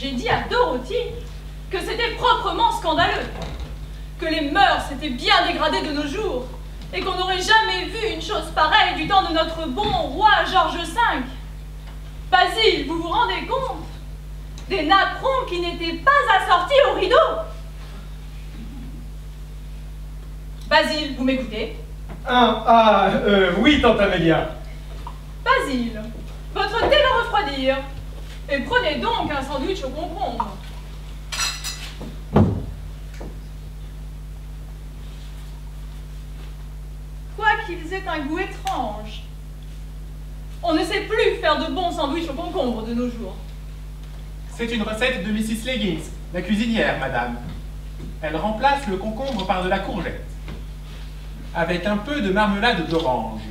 J'ai dit à Dorothy que c'était proprement scandaleux, que les mœurs s'étaient bien dégradées de nos jours, et qu'on n'aurait jamais vu une chose pareille du temps de notre bon roi Georges V. Basile, vous vous rendez compte Des napperons qui n'étaient pas assortis au rideau? Basile, vous m'écoutez? Ah, ah euh, oui, tante Amélia. Basile, votre thé va refroidir. Et prenez donc un sandwich au concombre. Quoi qu'ils aient un goût étrange, on ne sait plus faire de bons sandwichs au concombre de nos jours. C'est une recette de Mrs. Leggins, la cuisinière, madame. Elle remplace le concombre par de la courgette, avec un peu de marmelade d'orange.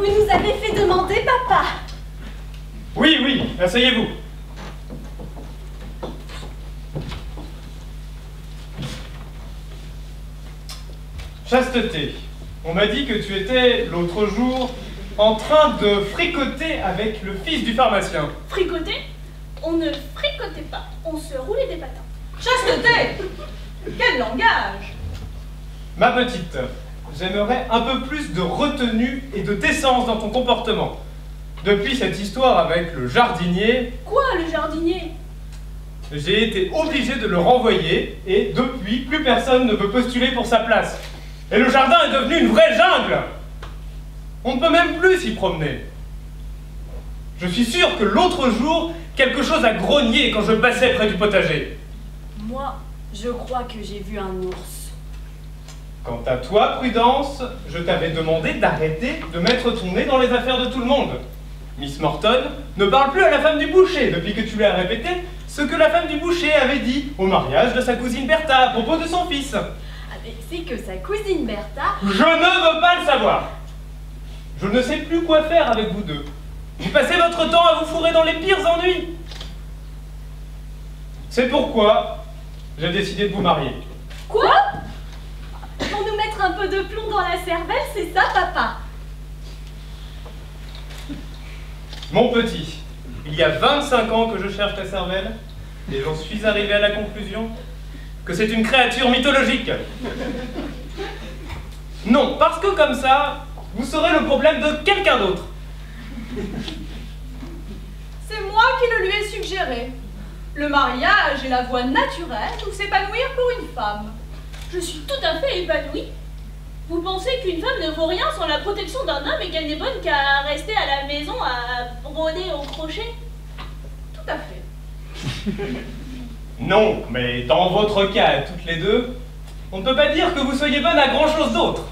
Vous nous avez fait demander, papa. Oui, oui, asseyez-vous. Chasteté, on m'a dit que tu étais l'autre jour en train de fricoter avec le fils du pharmacien. Fricoter? On ne fricotait pas, on se roulait des patins. Chasteté Quel langage Ma petite, j'aimerais un peu plus de retenue et de décence dans ton comportement. Depuis cette histoire avec le jardinier, Quoi, le jardinier? j'ai été obligé de le renvoyer et depuis, plus personne ne peut postuler pour sa place. Et le jardin est devenu une vraie jungle. On ne peut même plus s'y promener. Je suis sûr que l'autre jour, quelque chose a grogné quand je passais près du potager. Moi, je crois que j'ai vu un ours. Quant à toi, Prudence, je t'avais demandé d'arrêter de mettre ton nez dans les affaires de tout le monde. Miss Morton ne parle plus à la femme du boucher depuis que tu lui as répété ce que la femme du boucher avait dit au mariage de sa cousine Bertha à propos de son fils. Ah, mais c'est que sa cousine Bertha. Je ne veux pas le savoir. Je ne sais plus quoi faire avec vous deux. Vous passez votre temps à vous fourrer dans les pires ennuis. C'est pourquoi j'ai décidé de vous marier. Quoi? Pour nous mettre un peu de plomb dans la cervelle, c'est ça, papa Mon petit, il y a 25 ans que je cherche ta cervelle et j'en suis arrivé à la conclusion que c'est une créature mythologique. Non, parce que comme ça, vous serez le problème de quelqu'un d'autre. C'est moi qui le lui ai suggéré. Le mariage est la voie naturelle pour s'épanouir pour une femme. Je suis tout à fait épanouie. Vous pensez qu'une femme ne vaut rien sans la protection d'un homme et qu'elle n'est bonne qu'à rester à la maison à broder au crochet? Tout à fait. Non, mais dans votre cas, toutes les deux, on ne peut pas dire que vous soyez bonne à grand chose d'autre.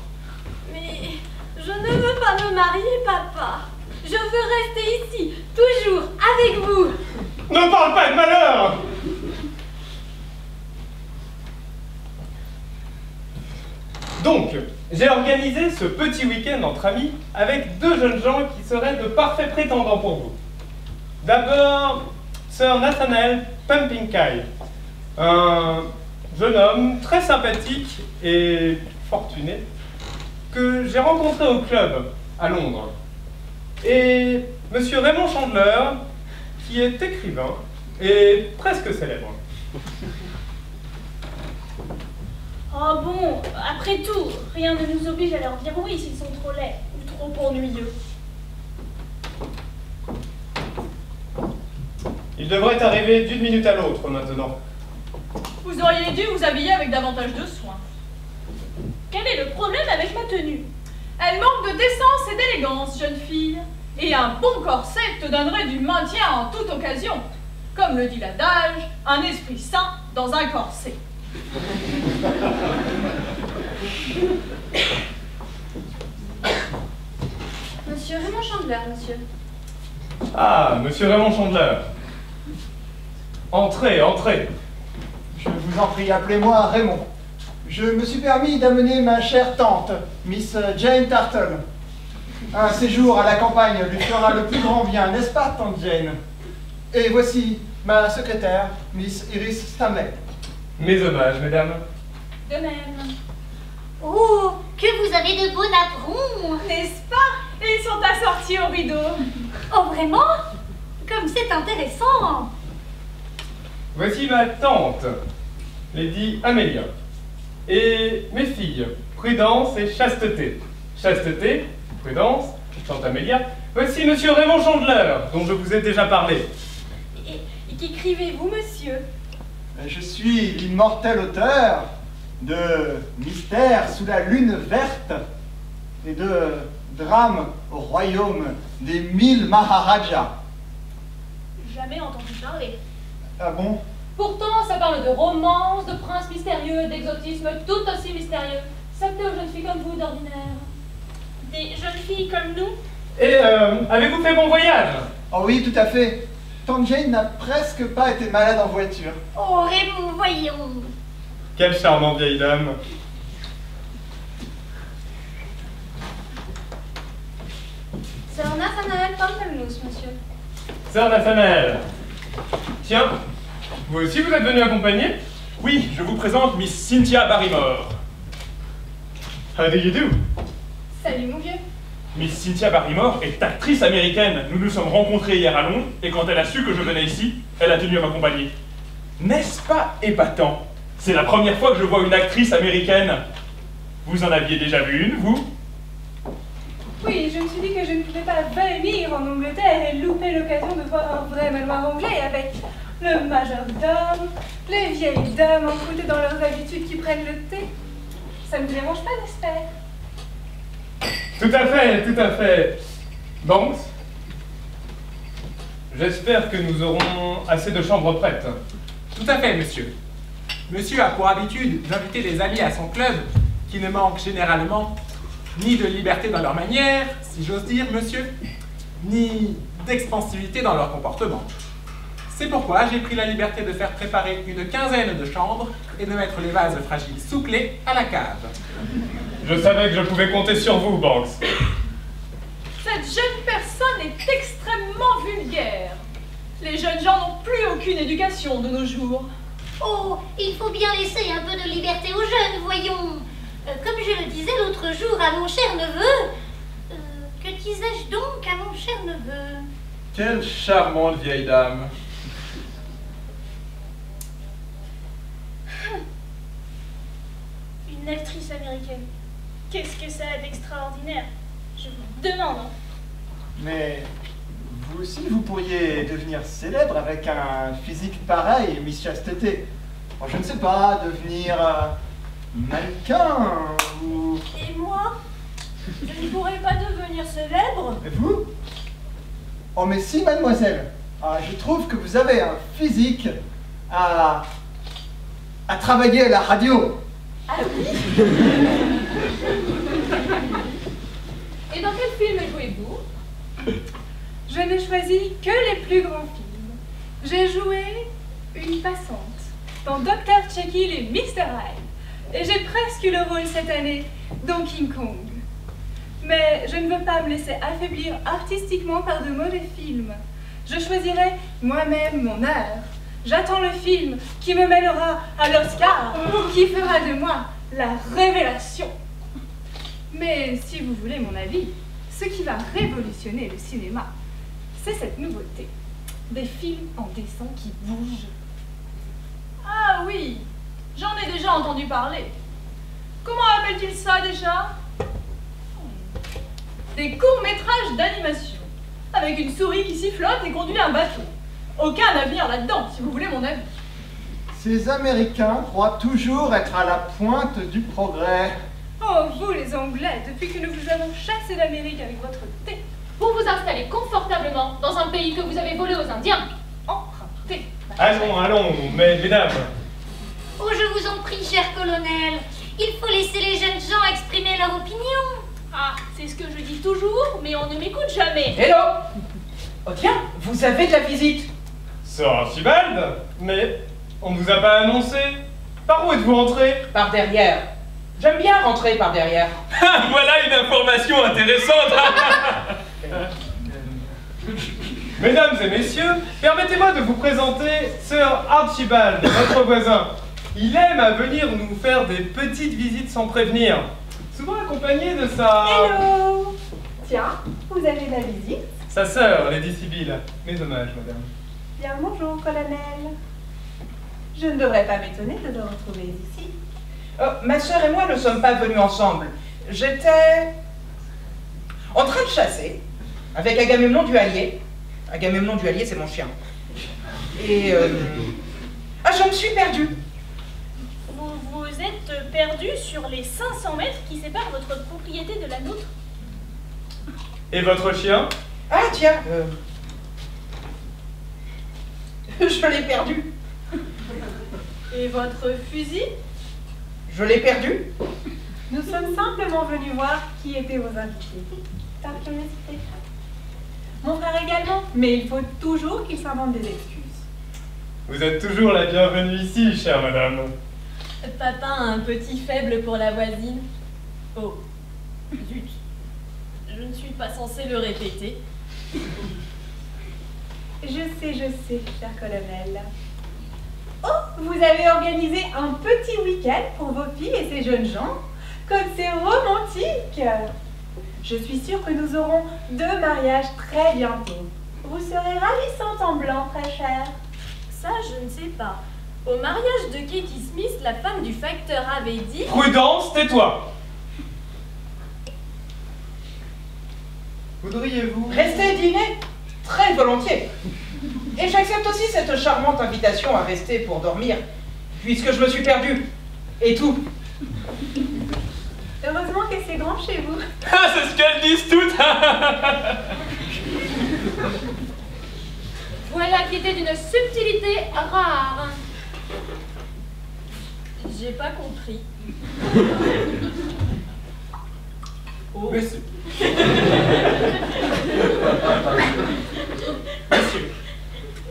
Mais je ne veux pas me marier, papa. Je veux rester ici, toujours, avec vous. Ne parle pas de malheur Donc, j'ai organisé ce petit week-end entre amis avec deux jeunes gens qui seraient de parfaits prétendants pour vous. D'abord, Sir Nathanael Pumpkinkai, un jeune homme très sympathique et fortuné que j'ai rencontré au club à Londres. Et Monsieur Raymond Chandler, qui est écrivain et presque célèbre. Oh bon, après tout, rien ne nous oblige à leur dire oui s'ils sont trop laids ou trop ennuyeux. Il devrait arriver d'une minute à l'autre maintenant. Vous auriez dû vous habiller avec davantage de soin. Quel est le problème avec ma tenue? Elle manque de décence et d'élégance, jeune fille. Et un bon corset te donnerait du maintien en toute occasion. Comme le dit l'adage, un esprit sain dans un corset. Monsieur Raymond Chandler, monsieur. Ah, monsieur Raymond Chandler. Entrez, entrez. Je vous en prie, appelez-moi Raymond. Je me suis permis d'amener ma chère tante, Miss Jane Tartle. Un séjour à la campagne lui fera le plus grand bien, n'est-ce pas, tante Jane? Et voici ma secrétaire, Miss Iris Stanley. Mes hommages, mesdames. De même. Oh, que vous avez de beaux napperons N'est-ce pas? Ils sont assortis au rideau. Oh, vraiment? Comme c'est intéressant Voici ma tante, Lady Amelia. Et mes filles, Prudence et Chasteté. Chasteté, Prudence, tante Amelia. Voici Monsieur Raymond Chandler, dont je vous ai déjà parlé. Et, et qu'écrivez-vous, monsieur? Je suis l'immortel auteur de Mystères sous la lune verte et de Drames au royaume des mille Maharajas. Jamais entendu parler. Ah bon? Pourtant, ça parle de romance, de princes mystérieux, d'exotisme tout aussi mystérieux. Ça plaît aux jeunes filles comme vous d'ordinaire. Des jeunes filles comme nous? Et euh, avez-vous fait bon voyage? Oh oui, tout à fait. Tante Jane n'a presque pas été malade en voiture. Oh, Raymond, voyons Quelle charmante vieille dame. Sœur Nathanaël Pamplemousse, monsieur. Sœur Nathanaël. Tiens, vous aussi vous êtes venu accompagner? Oui, je vous présente Miss Cynthia Barrymore. How do you do? Salut, mon vieux. Miss Cynthia Barrymore est actrice américaine. Nous nous sommes rencontrés hier à Londres et quand elle a su que je venais ici, elle a tenu à m'accompagner. N'est-ce pas épatant? C'est la première fois que je vois une actrice américaine. Vous en aviez déjà vu une, vous? Oui, je me suis dit que je ne pouvais pas venir en Angleterre et louper l'occasion de voir un vrai manoir anglais avec le majordome, les vieilles dames encroûtées dans leurs habitudes qui prennent le thé. Ça ne vous dérange pas, j'espère Tout à fait, tout à fait. Banks J'espère que nous aurons assez de chambres prêtes. Tout à fait, monsieur. Monsieur a pour habitude d'inviter les amis à son club, qui ne manquent généralement ni de liberté dans leur manière, si j'ose dire, monsieur, ni d'expansivité dans leur comportement. C'est pourquoi j'ai pris la liberté de faire préparer une quinzaine de chambres et de mettre les vases fragiles sous clé à la cave. Je savais que je pouvais compter sur vous, Banks. Cette jeune personne est extrêmement vulgaire. Les jeunes gens n'ont plus aucune éducation de nos jours. Oh, il faut bien laisser un peu de liberté aux jeunes, voyons Euh, Comme je le disais l'autre jour à mon cher neveu... euh, que disais-je donc à mon cher neveu? Quelle charmante vieille dame. Une actrice américaine. Qu'est-ce que ça a d'extraordinaire? Je vous demande. hein. Mais vous aussi, vous pourriez devenir célèbre avec un physique pareil, Miss Chasteté. Je ne sais pas, devenir euh, mannequin ou... Et moi? Je ne pourrais pas devenir célèbre? Et vous? Oh, mais si, mademoiselle. Ah, je trouve que vous avez un physique à, à travailler à la radio. Et dans quel film jouez-vous? Je n'ai choisi que les plus grands films. J'ai joué une passante dans Dr. Jekyll et Mr. Hyde. Et j'ai presque eu le rôle cette année dans King Kong. Mais je ne veux pas me laisser affaiblir artistiquement par de mauvais films. Je choisirai moi-même mon art. J'attends le film qui me mènera à l'Oscar, qui fera de moi la révélation. Mais si vous voulez mon avis, ce qui va révolutionner le cinéma, c'est cette nouveauté. Des films en dessin qui bougent. Ah oui, j'en ai déjà entendu parler. Comment appelle-t-il ça déjà? Des courts-métrages d'animation, avec une souris qui sifflote et conduit un bateau. Aucun avenir là-dedans, si vous voulez mon avis. Ces Américains croient toujours être à la pointe du progrès. Oh, vous les Anglais, depuis que nous vous avons chassé d'Amérique avec votre thé, Pour vous installer confortablement dans un pays que vous avez volé aux Indiens. empruntez. Allons, allons, mais, mesdames. Oh, je vous en prie, cher colonel. Il faut laisser les jeunes gens exprimer leur opinion. Ah, c'est ce que je dis toujours, mais on ne m'écoute jamais. Hello Oh tiens, vous avez de la visite Sir Archibald Mais on ne vous a pas annoncé Par où êtes-vous entré? Par derrière. J'aime bien rentrer par derrière. voilà une information intéressante Mesdames et messieurs, permettez-moi de vous présenter Sir Archibald, votre voisin. Il aime à venir nous faire des petites visites sans prévenir. Souvent accompagné de sa... Hello Tiens, vous avez la visite Sa sœur, Lady Sibyl. Mes hommages, madame. Bien bonjour, colonel. Je ne devrais pas m'étonner de le retrouver ici. Oh, ma sœur et moi ne sommes pas venus ensemble. J'étais en train de chasser avec Agamemnon du Allier. Agamemnon du Allier, c'est mon chien. Et euh, ah, je me suis perdue. Vous vous êtes perdu sur les 500 mètres qui séparent votre propriété de la nôtre Et votre chien? Ah tiens, euh, je l'ai perdu. Et votre fusil? Je l'ai perdu. Nous sommes simplement venus voir qui étaient vos invités. Par curiosité. Mon frère également, mais il faut toujours qu'il s'invente des excuses. Vous êtes toujours la bienvenue ici, chère madame. Papa a un petit faible pour la voisine. Oh, zut. Je ne suis pas censée le répéter. Je sais, je sais, cher colonel. Oh, vous avez organisé un petit week-end pour vos filles et ces jeunes gens. Comme c'est romantique Je suis sûre que nous aurons deux mariages très bientôt. Vous serez ravissante en blanc, très chère. Ça, je ne sais pas. Au mariage de Katie Smith, la femme du facteur avait dit... Prudence, tais-toi Voudriez-vous Rester dîner Très volontiers. Et j'accepte aussi cette charmante invitation à rester pour dormir, puisque je me suis perdu. Et tout. Heureusement que c'est grand chez vous. Ah, c'est ce qu'elles disent toutes Voilà qui était d'une subtilité rare. J'ai pas compris. Oh. Monsieur.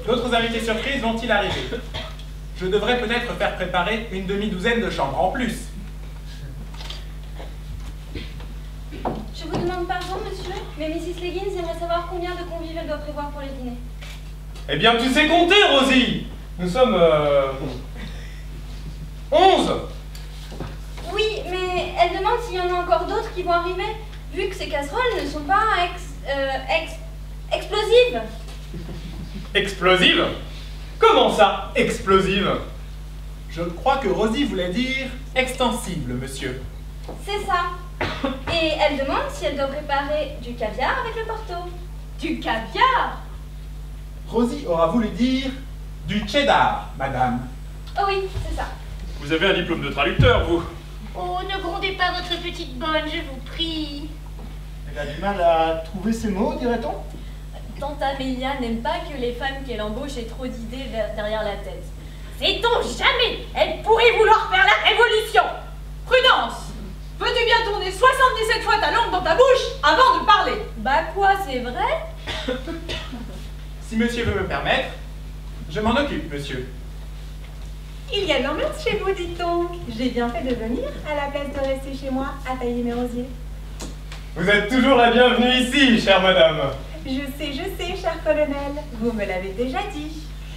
D'autres invités surprises vont-ils arriver? Je devrais peut-être faire préparer une demi-douzaine de chambres en plus. Je vous demande pardon, monsieur, mais Mrs. Leggins aimerait savoir combien de convives elle doit prévoir pour le dîner. Eh bien, tu sais compter, Rosie Nous sommes... Euh... 11 Oui, mais elle demande s'il y en a encore d'autres qui vont arriver, vu que ces casseroles ne sont pas ex, euh, ex, explosives. Explosive? Comment ça, explosive? Je crois que Rosie voulait dire extensible, monsieur. C'est ça. Et elle demande si elle doit préparer du caviar avec le porto. Du caviar? Rosie aura voulu dire du cheddar, madame. Oh oui, c'est ça. Vous avez un diplôme de traducteur, vous Oh, ne grondez pas votre petite bonne, je vous prie. Elle a du mal à trouver ses mots, dirait-on Tante Amélia n'aime pas que les femmes qu'elle embauche aient trop d'idées derrière la tête. Sait-on jamais Elle pourrait vouloir faire la révolution? Prudence Veux-tu bien tourner 77 fois ta langue dans ta bouche avant de parler? Bah quoi, c'est vrai? Si monsieur veut me permettre, je m'en occupe, monsieur. Il y a de l'ambiance chez vous, dites donc. J'ai bien fait de venir à la place de rester chez moi à tailler mes rosiers. Vous êtes toujours la bienvenue ici, chère madame. Je sais, je sais, cher colonel. Vous me l'avez déjà dit.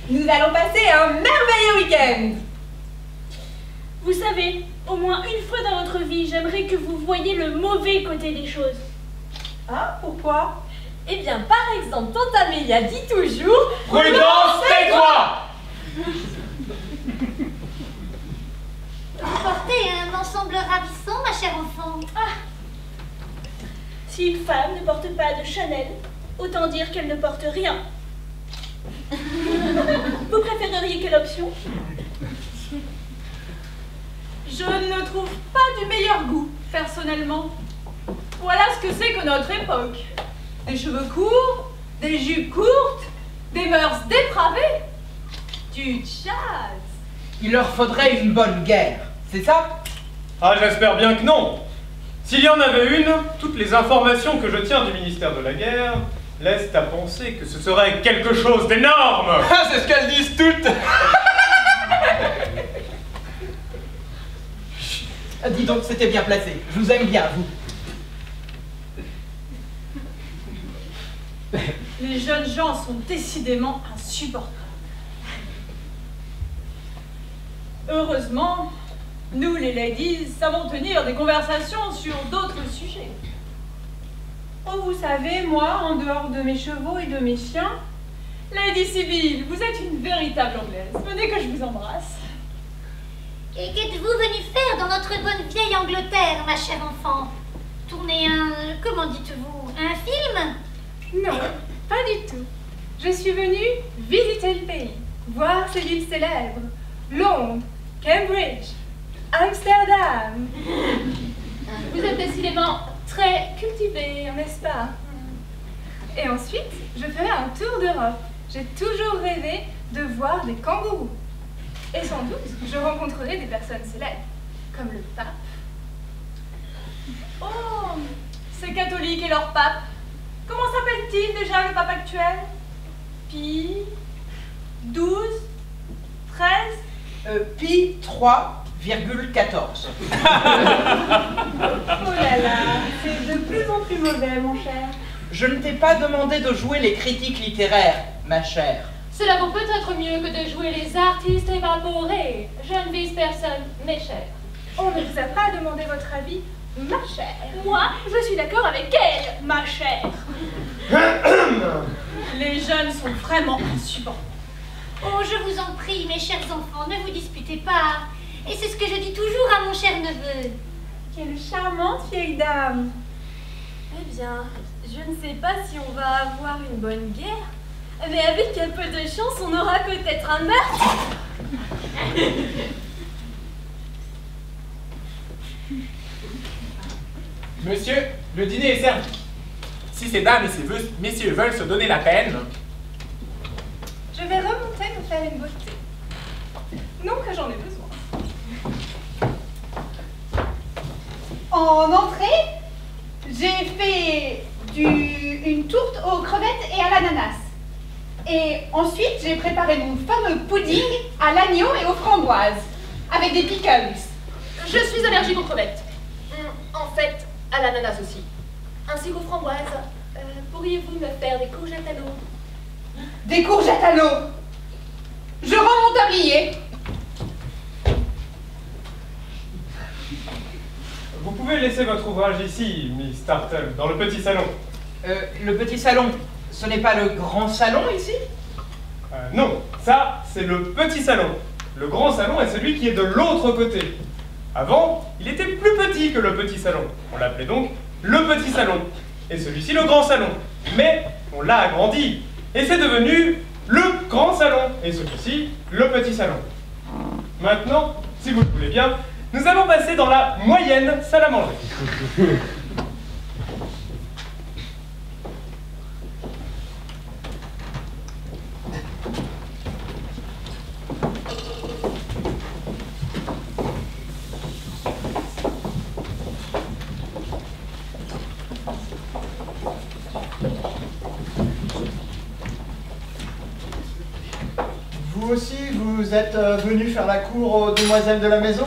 Nous allons passer un merveilleux week-end. Vous savez, au moins une fois dans votre vie, j'aimerais que vous voyiez le mauvais côté des choses. Ah, pourquoi? Eh bien, par exemple, Tante Amélia dit toujours... Prudence, tais-toi Vous portez un ensemble ravissant, ma chère enfant. Si une femme ne porte pas de Chanel, autant dire qu'elle ne porte rien. vous préféreriez quelle option? Je ne trouve pas du meilleur goût, personnellement. Voilà ce que c'est que notre époque. Des cheveux courts, des jupes courtes, des mœurs dépravées. Du jazz. Il leur faudrait une bonne guerre, c'est ça? Ah, j'espère bien que non. S'il y en avait une, toutes les informations que je tiens du ministère de la Guerre laissent à penser que ce serait quelque chose d'énorme. Ah, c'est ce qu'elles disent toutes Ah, Dis donc, c'était bien placé. Je vous aime bien, vous. Les jeunes gens sont décidément insupportables. Heureusement, nous les ladies savons tenir des conversations sur d'autres sujets. Oh, vous savez, moi, en dehors de mes chevaux et de mes chiens, Lady Sibyl, vous êtes une véritable anglaise. Venez que je vous embrasse. Et qu'êtes-vous venu faire dans notre bonne vieille Angleterre, ma chère enfant? Tourner un... comment dites-vous Un film? Non, pas du tout. Je suis venue visiter le pays, voir ces villes célèbres. Londres, Cambridge, Amsterdam. Vous êtes décidément très cultivé, n'est-ce pas Et ensuite, je ferai un tour d'Europe. J'ai toujours rêvé de voir des kangourous. Et sans doute, je rencontrerai des personnes célèbres, comme le pape. Oh, ces catholiques et leur pape? Comment s'appelle-t-il déjà le pape actuel? Pi 12 13 Euh, pi 3,14. Oh là là, c'est de plus en plus mauvais, mon cher. Je ne t'ai pas demandé de jouer les critiques littéraires, ma chère. Cela vaut peut-être mieux que de jouer les artistes évaporés. Je ne vise personne, mes chers. On ne vous a pas demandé votre avis, ma chère. Moi, je suis d'accord avec elle, ma chère. Les jeunes sont vraiment insupportables. Oh, je vous en prie, mes chers enfants, ne vous disputez pas. Et c'est ce que je dis toujours à mon cher neveu. Quelle charmante vieille dame. Eh bien, je ne sais pas si on va avoir une bonne guerre, mais avec un peu de chance, on aura peut-être un meurtre. Monsieur, le dîner est servi. Si ces dames et ces messieurs veulent se donner la peine, Je vais remonter me faire une beauté. Non que j'en ai besoin. En entrée, j'ai fait du- une tourte aux crevettes et à l'ananas. Et ensuite, j'ai préparé mon fameux pudding à l'agneau et aux framboises, avec des pickles. Je suis allergique aux crevettes. Hum, En fait, à l'ananas aussi. Ainsi qu'aux framboises. Euh, Pourriez-vous me faire des courgettes à l'eau? Des courgettes à l'eau. Je rends mon tablier. Vous pouvez laisser votre ouvrage ici, Miss Tartle, dans le petit salon. Euh, le petit salon, ce n'est pas le grand salon ici? Euh, non, ça, c'est le petit salon. Le grand salon est celui qui est de l'autre côté. Avant, il était plus petit que le petit salon. On l'appelait donc le petit salon. Et celui-ci le grand salon. Mais on l'a agrandi. Et c'est devenu le grand salon. Et celui-ci le petit salon. Maintenant, si vous le voulez bien, nous allons passer dans la moyenne salle. Vous aussi, vous êtes euh, venu faire la cour aux demoiselles de la maison?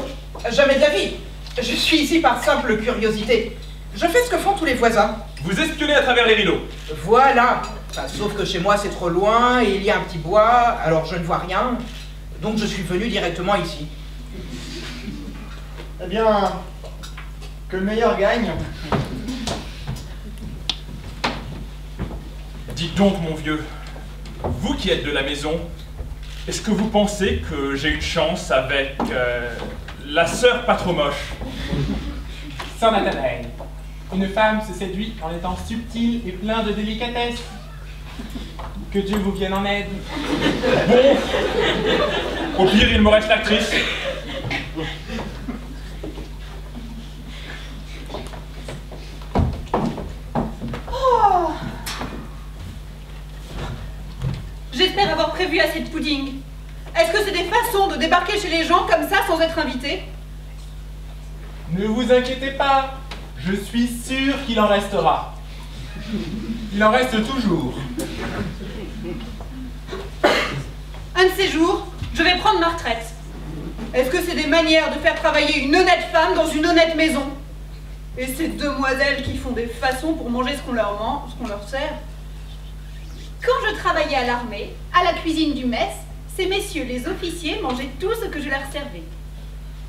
Jamais de la vie. Je suis ici par simple curiosité. Je fais ce que font tous les voisins. Vous espionnez à travers les rideaux. Voilà. Enfin, sauf que chez moi c'est trop loin et il y a un petit bois, alors je ne vois rien. Donc je suis venu directement ici. Eh bien, que le meilleur gagne. Dites donc, mon vieux, vous qui êtes de la maison, est-ce que vous pensez que j'ai une chance avec euh, la sœur pas trop moche Saint Nathanaël, une femme se séduit en étant subtile et plein de délicatesse. Que Dieu vous vienne en aide. Au pire, il me reste l'actrice. Oh J'espère avoir prévu assez de pudding. Est-ce que c'est des façons de débarquer chez les gens comme ça sans être invité Ne vous inquiétez pas, je suis sûr qu'il en restera. Il en reste toujours. Un de ces jours, je vais prendre ma retraite. Est-ce que c'est des manières de faire travailler une honnête femme dans une honnête maison Et ces demoiselles qui font des façons pour manger ce qu'on leur mange, ce qu'on leur sert Quand je travaillais à l'armée, à la cuisine du mess, ces messieurs les officiers mangeaient tout ce que je leur servais.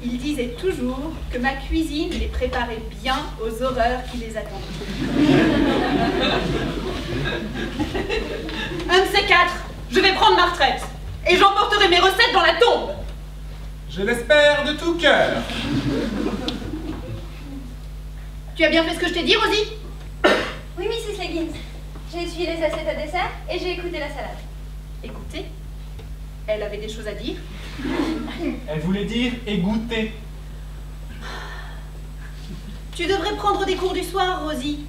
Ils disaient toujours que ma cuisine les préparait bien aux horreurs qui les attendaient. Un de ces quatre, je vais prendre ma retraite et j'emporterai mes recettes dans la tombe. Je l'espère de tout cœur. Tu as bien fait ce que je t'ai dit, Rosie? Oui, Mrs. Leggins. J'ai essuyé les assiettes à dessert et j'ai écouté la salade. Écoutez, elle avait des choses à dire. Elle voulait dire égoutter. Tu devrais prendre des cours du soir, Rosie.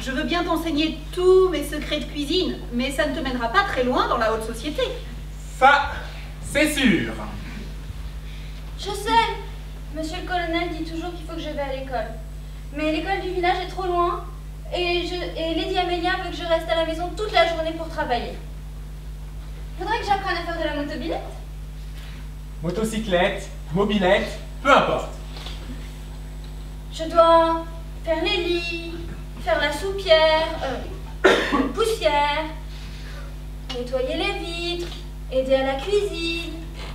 Je veux bien t'enseigner tous mes secrets de cuisine, mais ça ne te mènera pas très loin dans la haute société. Ça, c'est sûr. Je sais. Monsieur le colonel dit toujours qu'il faut que je vais à l'école. Mais l'école du village est trop loin et, je, et Lady Amelia veut que je reste à la maison toute la journée pour travailler. Faudrait que j'apprenne à faire de la motobilette? Motocyclette, mobilette, peu importe. Je dois faire les lits, faire la soupière, euh, poussière, nettoyer les vitres, aider à la cuisine,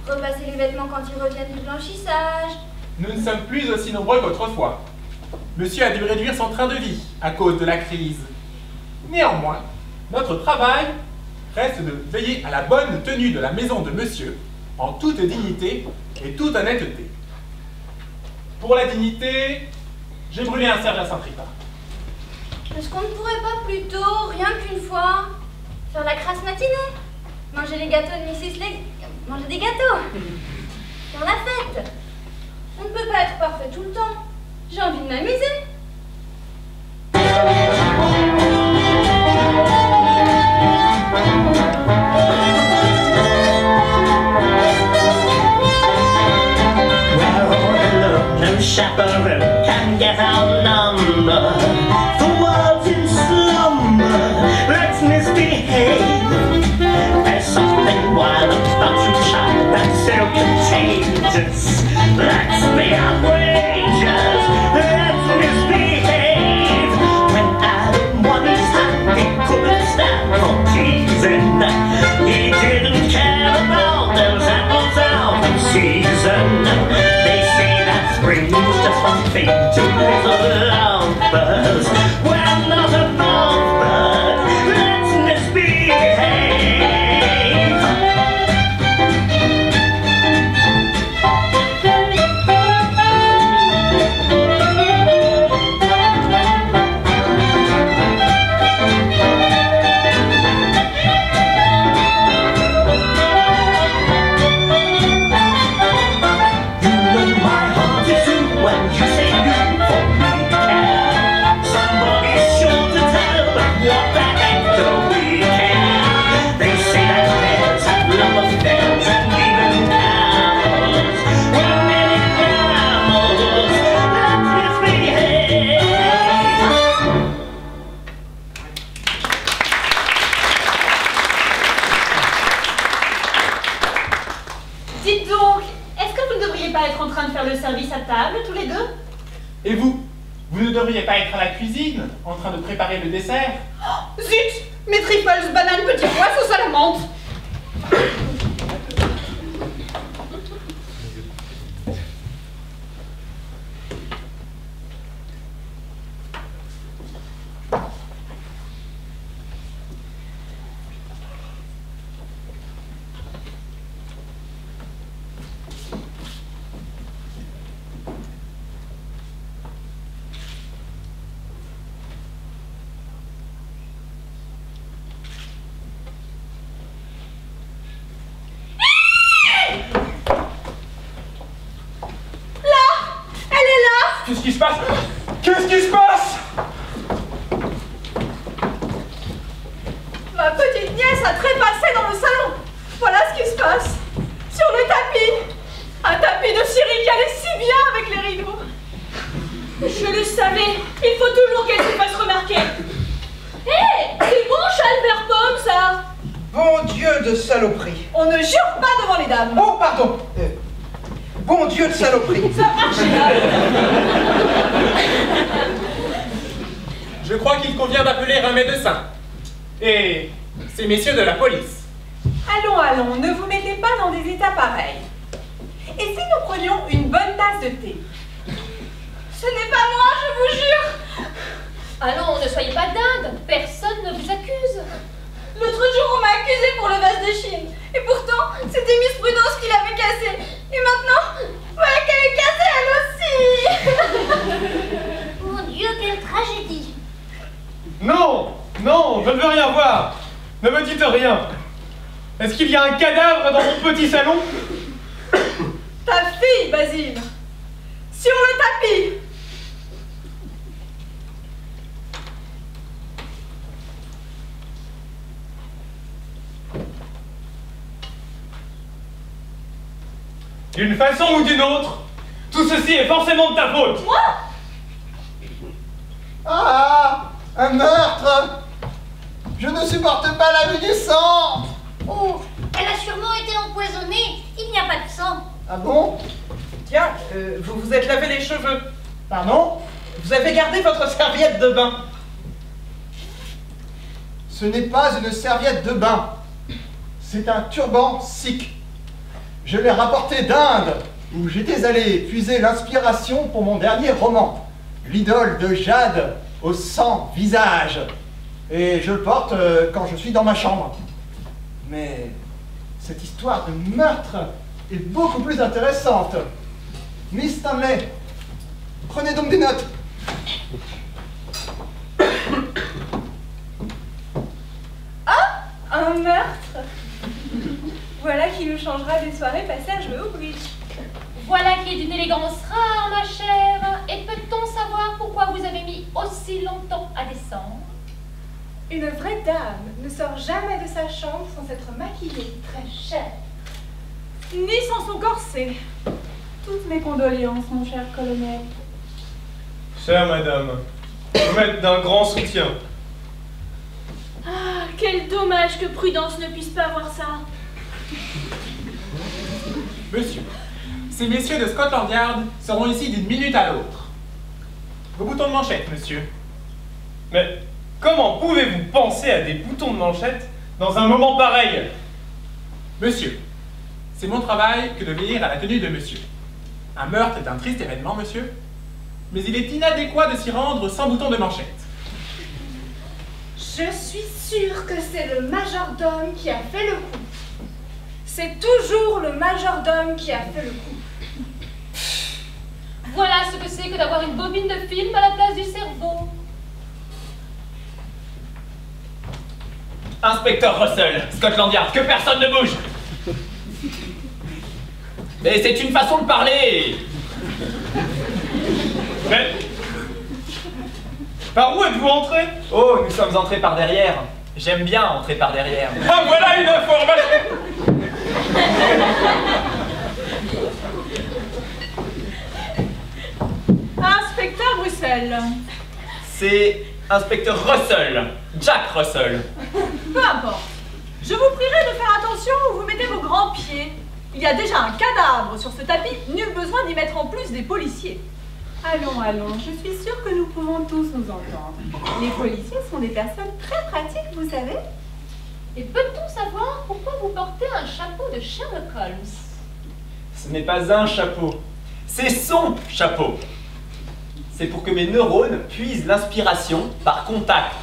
repasser les vêtements quand ils reviennent du blanchissage. Nous ne sommes plus aussi nombreux qu'autrefois. Monsieur a dû réduire son train de vie à cause de la crise. Néanmoins, notre travail reste de veiller à la bonne tenue de la maison de monsieur en toute dignité et toute honnêteté. Pour la dignité, j'ai brûlé un cerf à Saint-Tripa. Est-ce qu'on ne pourrait pas plutôt, rien qu'une fois, faire la crasse matinée? Manger les gâteaux de Mrs. Leg... Manger des gâteaux? Faire la fête? On ne peut pas être parfait tout le temps. J'ai envie de m'amuser. Chaperone can get our chained to his love. De préparer le dessert. Zut! Mes trifles, bananes, petits pois, sauce à la menthe Là Elle est là Qu'est-ce qui se passe Qu'est-ce qui se passe Ma petite nièce a trépassé dans le salon Voilà ce qui se passe Sur le tapis Un tapis de Syrie qui allait si bien avec les rideaux Je le savais Il faut toujours qu'elle se fasse remarquer Hé C'est bon, Chalbert Pomme, ça Bon Dieu de saloperie. On ne jure pas devant les dames Oh, pardon. Euh, bon Dieu de saloperie. Ça marche, là Je crois qu'il convient d'appeler un médecin. Et ces messieurs de la police. Allons, allons, ne vous mettez pas dans des états pareils. Et si nous prenions une bonne tasse de thé Ce n'est pas moi, je vous jure Allons, ne soyez pas dingue, personne ne vous accuse. L'autre jour, on m'a accusé pour le vase de Chine. Et pourtant, c'était Miss Prudence qui l'avait cassé. Et maintenant, voilà qu'elle est cassée elle aussi Mon Dieu, quelle tragédie Non Non, je ne veux rien voir Ne me dites rien Est-ce qu'il y a un cadavre dans mon petit salon Ta fille, Basile Sur le tapis D'une façon ou d'une autre, tout ceci est forcément de ta faute Moi Ah Un meurtre Je ne supporte pas la vue du sang Oh, elle a sûrement été empoisonnée. Il n'y a pas de sang. Ah bon Tiens, euh, vous vous êtes lavé les cheveux. Pardon Vous avez gardé votre serviette de bain. Ce n'est pas une de bain. C'est un turban sikh. Je l'ai rapporté d'Inde, où j'étais allé puiser l'inspiration pour mon dernier roman, L'idole de Jade au sang visage. Et je le porte euh, quand je suis dans ma chambre. Mais cette histoire de meurtre est beaucoup plus intéressante. Miss Stanley, prenez donc des notes. Ah Un meurtre Voilà qui nous changera des soirées passées à jouer au bridge. Voilà qui est d'une élégance rare, ma chère. Et peut-on savoir pourquoi vous avez mis aussi longtemps à descendre? Une vraie dame ne sort jamais de sa chambre sans s'être maquillée très cher. Ni sans son corset. Toutes mes condoléances, mon cher colonel. Chère madame, vous m'êtes d'un grand soutien. Quel dommage que Prudence ne puisse pas voir ça. Monsieur, ces messieurs de Scotland Yard seront ici d'une minute à l'autre. Vos boutons de manchette, monsieur. Mais comment pouvez-vous penser à des boutons de manchette dans un moment pareil? Monsieur, c'est mon travail que de veiller à la tenue de monsieur. Un meurtre est un triste événement, monsieur, mais il est inadéquat de s'y rendre sans bouton de manchette. Je suis sûre que c'est le majordome qui a fait le coup. C'est toujours le majordome qui a fait le coup. Voilà ce que c'est que d'avoir une bobine de film à la place du cerveau. Inspecteur Russell, Scotland Yard, que personne ne bouge Mais c'est une façon de parler Mais... Par où êtes-vous entré? Oh, nous sommes entrés par derrière. J'aime bien entrer par derrière. Ah, voilà une information Inspecteur Bruxelles. C'est Inspecteur Russell, Jack Russell. Peu importe. Je vous prierai de faire attention où vous mettez vos grands pieds. Il y a déjà un cadavre sur ce tapis, nul besoin d'y mettre en plus des policiers. Allons, allons, je suis sûre que nous pouvons tous nous entendre. Les policiers sont des personnes très pratiques, vous savez. Et peut-on savoir pourquoi vous portez un chapeau de Sherlock Holmes? Ce n'est pas un chapeau, c'est son chapeau. C'est pour que mes neurones puisent l'inspiration par contact.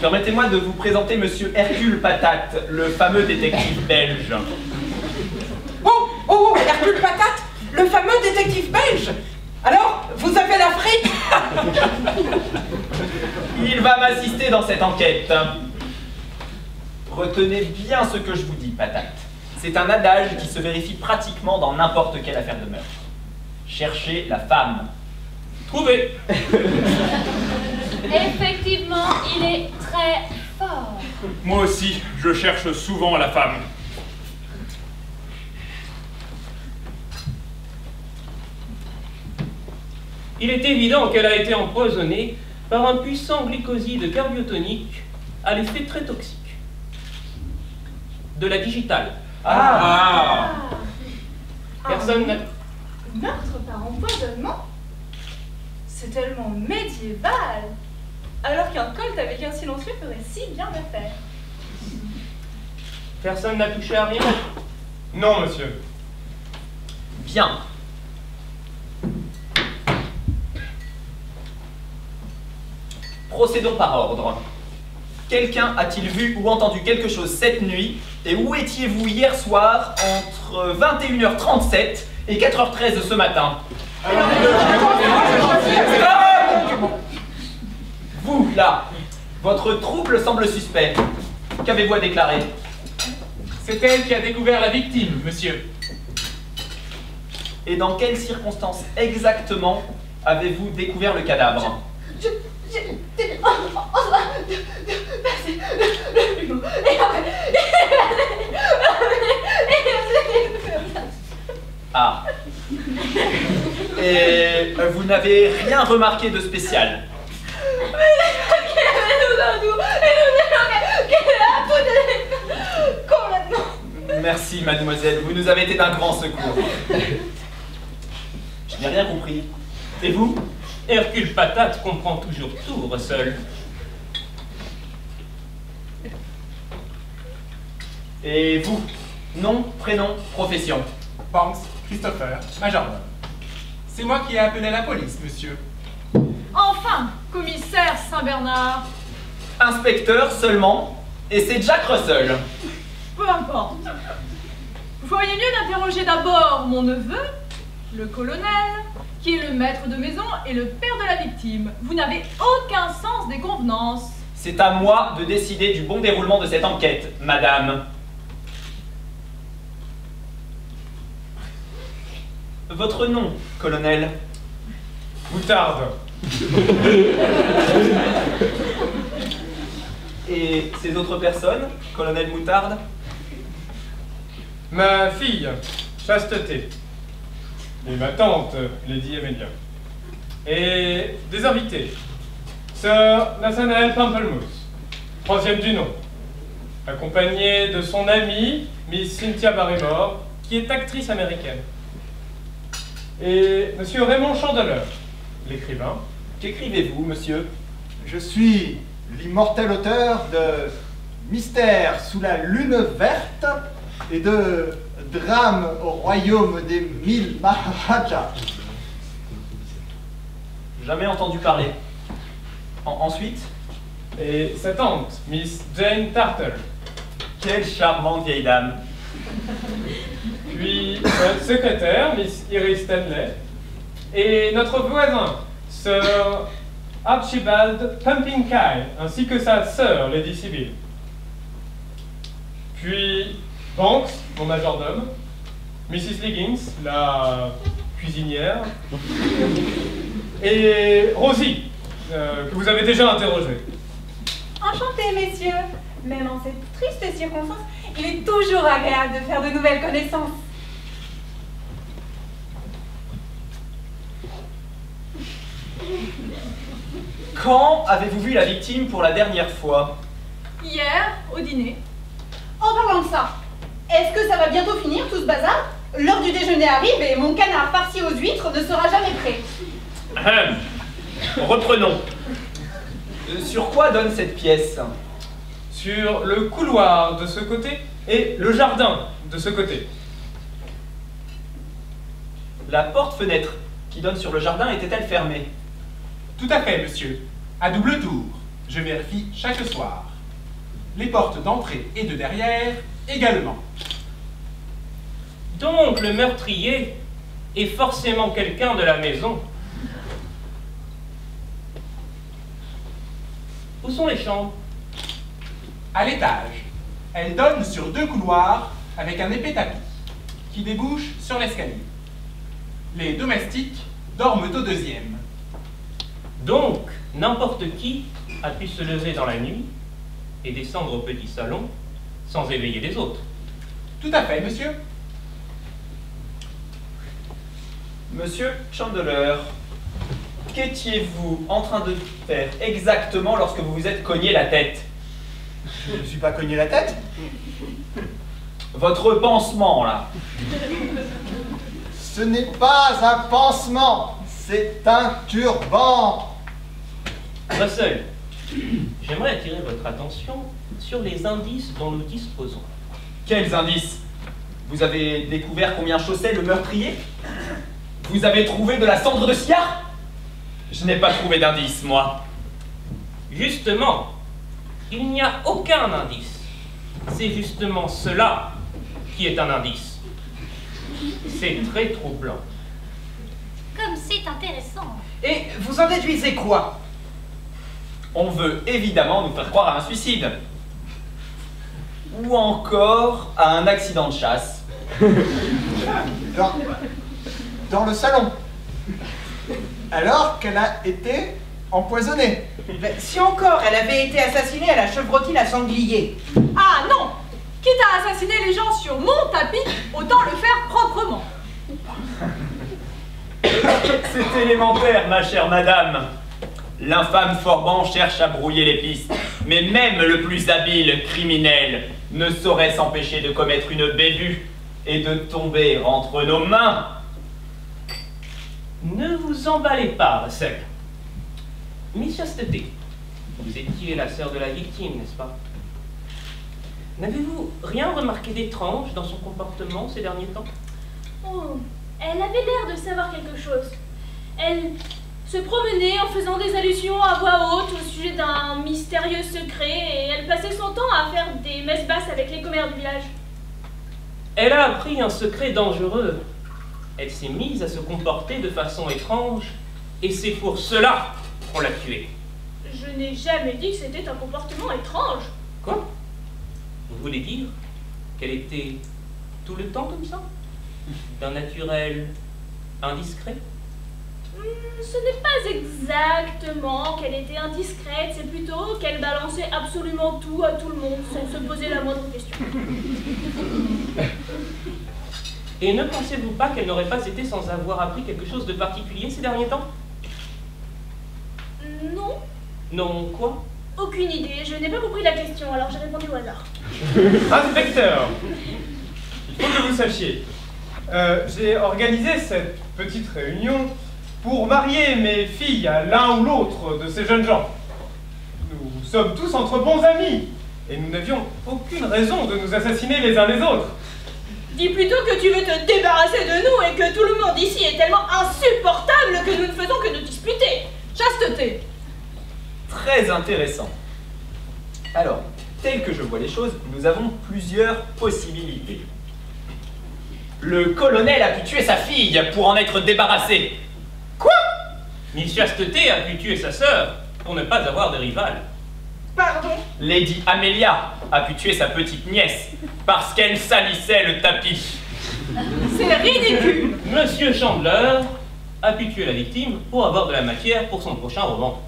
Permettez-moi de vous présenter Monsieur Hercule Patate, le fameux détective belge. Oh, oh, oh, Hercule Patate, le fameux détective belge. Alors, vous avez l'Afrique Il va m'assister dans cette enquête. Retenez bien ce que je vous dis, Patate. C'est un adage qui se vérifie pratiquement dans n'importe quelle affaire de meurtre. Cherchez la femme. Trouvez Effectivement, il est très fort. Moi aussi, je cherche souvent la femme. Il est évident qu'elle a été empoisonnée par un puissant glycoside carbiotonique à l'effet très toxique. De la digitale. Ah. Personne n'a... Meurtre par empoisonnement C'est tellement médiéval. alors qu'un colt avec un silencieux ferait si bien l'affaire. Personne n'a touché à rien Non, monsieur. Bien. Procédons par ordre. Quelqu'un a-t-il vu ou entendu quelque chose cette nuit Et où étiez-vous hier soir entre 21h37 et 4h13 de ce matin Vous, là, votre trouble semble suspect. Qu'avez-vous à déclarer C'est elle qui a découvert la victime, monsieur. Et dans quelles circonstances exactement avez-vous découvert le cadavre Je. Je. Ah. Et euh, vous n'avez rien remarqué de spécial. Merci, mademoiselle. Vous nous avez été d'un grand secours. Je n'ai rien compris. Et vous? Hercule Patate comprend toujours tout, Russell. Et vous Nom, prénom, profession? Banks, Christopher, majordome. C'est moi qui ai appelé la police, monsieur. Enfin, commissaire Saint-Bernard, Inspecteur seulement. Et c'est Jack Russell. peu importe. Vous feriez mieux d'interroger d'abord mon neveu, le colonel, qui est le maître de maison et le père de la victime. Vous n'avez aucun sens des convenances. C'est à moi de décider du bon déroulement de cette enquête, madame. Votre nom, colonel Moutarde. Et ces autres personnes, colonel Moutarde Ma fille, Chasteté. Et ma tante, Lady Emilia. Et des invités. Sir Nathanael Pamplemousse, troisième du nom. Accompagné de son amie, Miss Cynthia Barrymore, qui est actrice américaine. Et Monsieur Raymond Chandeleur, l'écrivain. Qu'écrivez-vous, monsieur? Je suis l'immortel auteur de Mystère sous la lune verte et de Drame au royaume des mille Maharajas. Jamais entendu parler. En- ensuite? Et sa tante, Miss Jane Tartle. Quelle charmante vieille dame. Puis notre secrétaire, Miss Iris Stanley. Et notre voisin, Sir Archibald Pumpkinkai, ainsi que sa sœur, Lady Sibyl. Puis Banks, mon majordome. Mrs. Liggins, la cuisinière. Et Rosie, euh, que vous avez déjà interrogée. Enchanté, messieurs. Même en cette triste circonstance, il est toujours agréable de faire de nouvelles connaissances. Quand avez-vous vu la victime pour la dernière fois? Hier, au dîner. En parlant de ça, est-ce que ça va bientôt finir tout ce bazar? L'heure du déjeuner arrive et mon canard farci aux huîtres ne sera jamais prêt. Ahem. Reprenons. Euh, Sur quoi donne cette pièce? Sur le couloir de ce côté et le jardin de ce côté. La porte-fenêtre qui donne sur le jardin était-elle fermée? Tout à fait, monsieur. À double tour. Je vérifie chaque soir. Les portes d'entrée et de derrière également. Donc le meurtrier est forcément quelqu'un de la maison. Où sont les chambres À l'étage. Elle donne sur deux couloirs avec un épais tapis qui débouche sur l'escalier. Les domestiques dorment au deuxième. Donc, n'importe qui a pu se lever dans la nuit et descendre au petit salon sans éveiller les autres. Tout à fait, monsieur. Monsieur Chandler, qu'étiez-vous en train de faire exactement lorsque vous vous êtes cogné la tête? Je ne suis pas cogné la tête? Votre pansement, là. Ce n'est pas un pansement, c'est un turban. Russell, J'aimerais attirer votre attention sur les indices dont nous disposons. Quels indices? Vous avez découvert combien chaussait le meurtrier? Vous avez trouvé de la cendre de cigare Je n'ai pas trouvé d'indice, moi. Justement, il n'y a aucun indice. C'est justement cela qui est un indice. C'est très troublant. Comme c'est intéressant. Et vous en déduisez quoi? On veut évidemment nous faire croire à un suicide. Ou encore à un accident de chasse. Dans, dans le salon. Alors qu'elle a été empoisonnée. Ben, Si encore elle avait été assassinée à la chevrotine à sanglier. Ah non Quitte à assassiner les gens sur mon tapis, autant le faire proprement. C'est élémentaire, ma chère madame. L'infâme Forban cherche à brouiller les pistes, mais même le plus habile criminel ne saurait s'empêcher de commettre une bévue et de tomber entre nos mains. Ne vous emballez pas, Russell. Miss Chasteté, vous étiez la sœur de la victime, n'est-ce pas? N'avez-vous rien remarqué d'étrange dans son comportement ces derniers temps? Oh, elle avait l'air de savoir quelque chose. Elle se promenait en faisant des allusions à voix haute au sujet d'un mystérieux secret et elle passait son temps à faire des messes basses avec les commères du village. Elle a appris un secret dangereux. Elle s'est mise à se comporter de façon étrange, et c'est pour cela qu'on l'a tuée. Je n'ai jamais dit que c'était un comportement étrange. Quoi? Vous voulez dire qu'elle était tout le temps comme ça? D'un naturel indiscret? Ce n'est pas exactement qu'elle était indiscrète, c'est plutôt qu'elle balançait absolument tout à tout le monde sans se poser la moindre question. Et ne pensez-vous pas qu'elle n'aurait pas été sans avoir appris quelque chose de particulier ces derniers temps? Non, Non, quoi? Aucune idée, je n'ai pas compris la question, alors j'ai répondu au hasard. Inspecteur, il faut que vous sachiez, euh, j'ai organisé cette petite réunion pour marier mes filles à l'un ou l'autre de ces jeunes gens. Nous sommes tous entre bons amis et nous n'avions aucune raison de nous assassiner les uns les autres. Dis plutôt que tu veux te débarrasser de nous et que tout le monde ici est tellement insupportable que nous ne faisons que nous disputer. Chasteté. Très intéressant. Alors, tel que je vois les choses, nous avons plusieurs possibilités. Le colonel a pu tuer sa fille pour en être débarrassé. Quoi? Miss Chasteté a pu tuer sa sœur pour ne pas avoir de rival. Pardon? Lady Amelia a pu tuer sa petite nièce parce qu'elle salissait le tapis. C'est ridicule. Monsieur Chandler a pu tuer la victime pour avoir de la matière pour son prochain roman.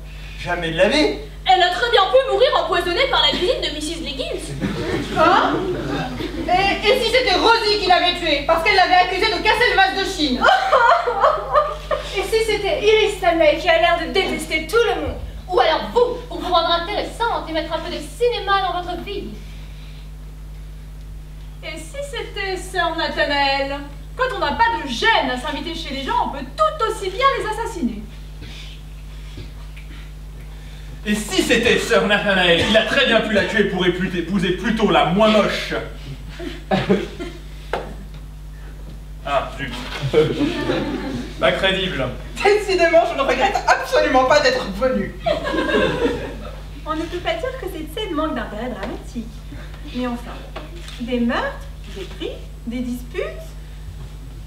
Jamais de la vie. Elle a très bien pu mourir empoisonnée par la cuisine de Mrs. Leggins. Hein? Et, et si c'était Rosie qui l'avait tué Parce qu'elle l'avait accusé de casser le vase de Chine Et si c'était Iris Stanley qui a l'air de détester tout le monde Ou alors vous, pour vous rendre intéressante et mettre un peu de cinéma dans votre vie. Et si c'était Sœur Nathanaël Quand on n'a pas de gêne à s'inviter chez les gens, on peut tout aussi bien les assassiner. Et si c'était Sœur Nathanaël, il a très bien pu la tuer pour épouser plutôt la moins moche. Ah, zut. Pas crédible. Décidément, je ne regrette absolument pas d'être venu. On ne peut pas dire que cette scène manque d'intérêt dramatique. Mais enfin, des meurtres, des cris, des disputes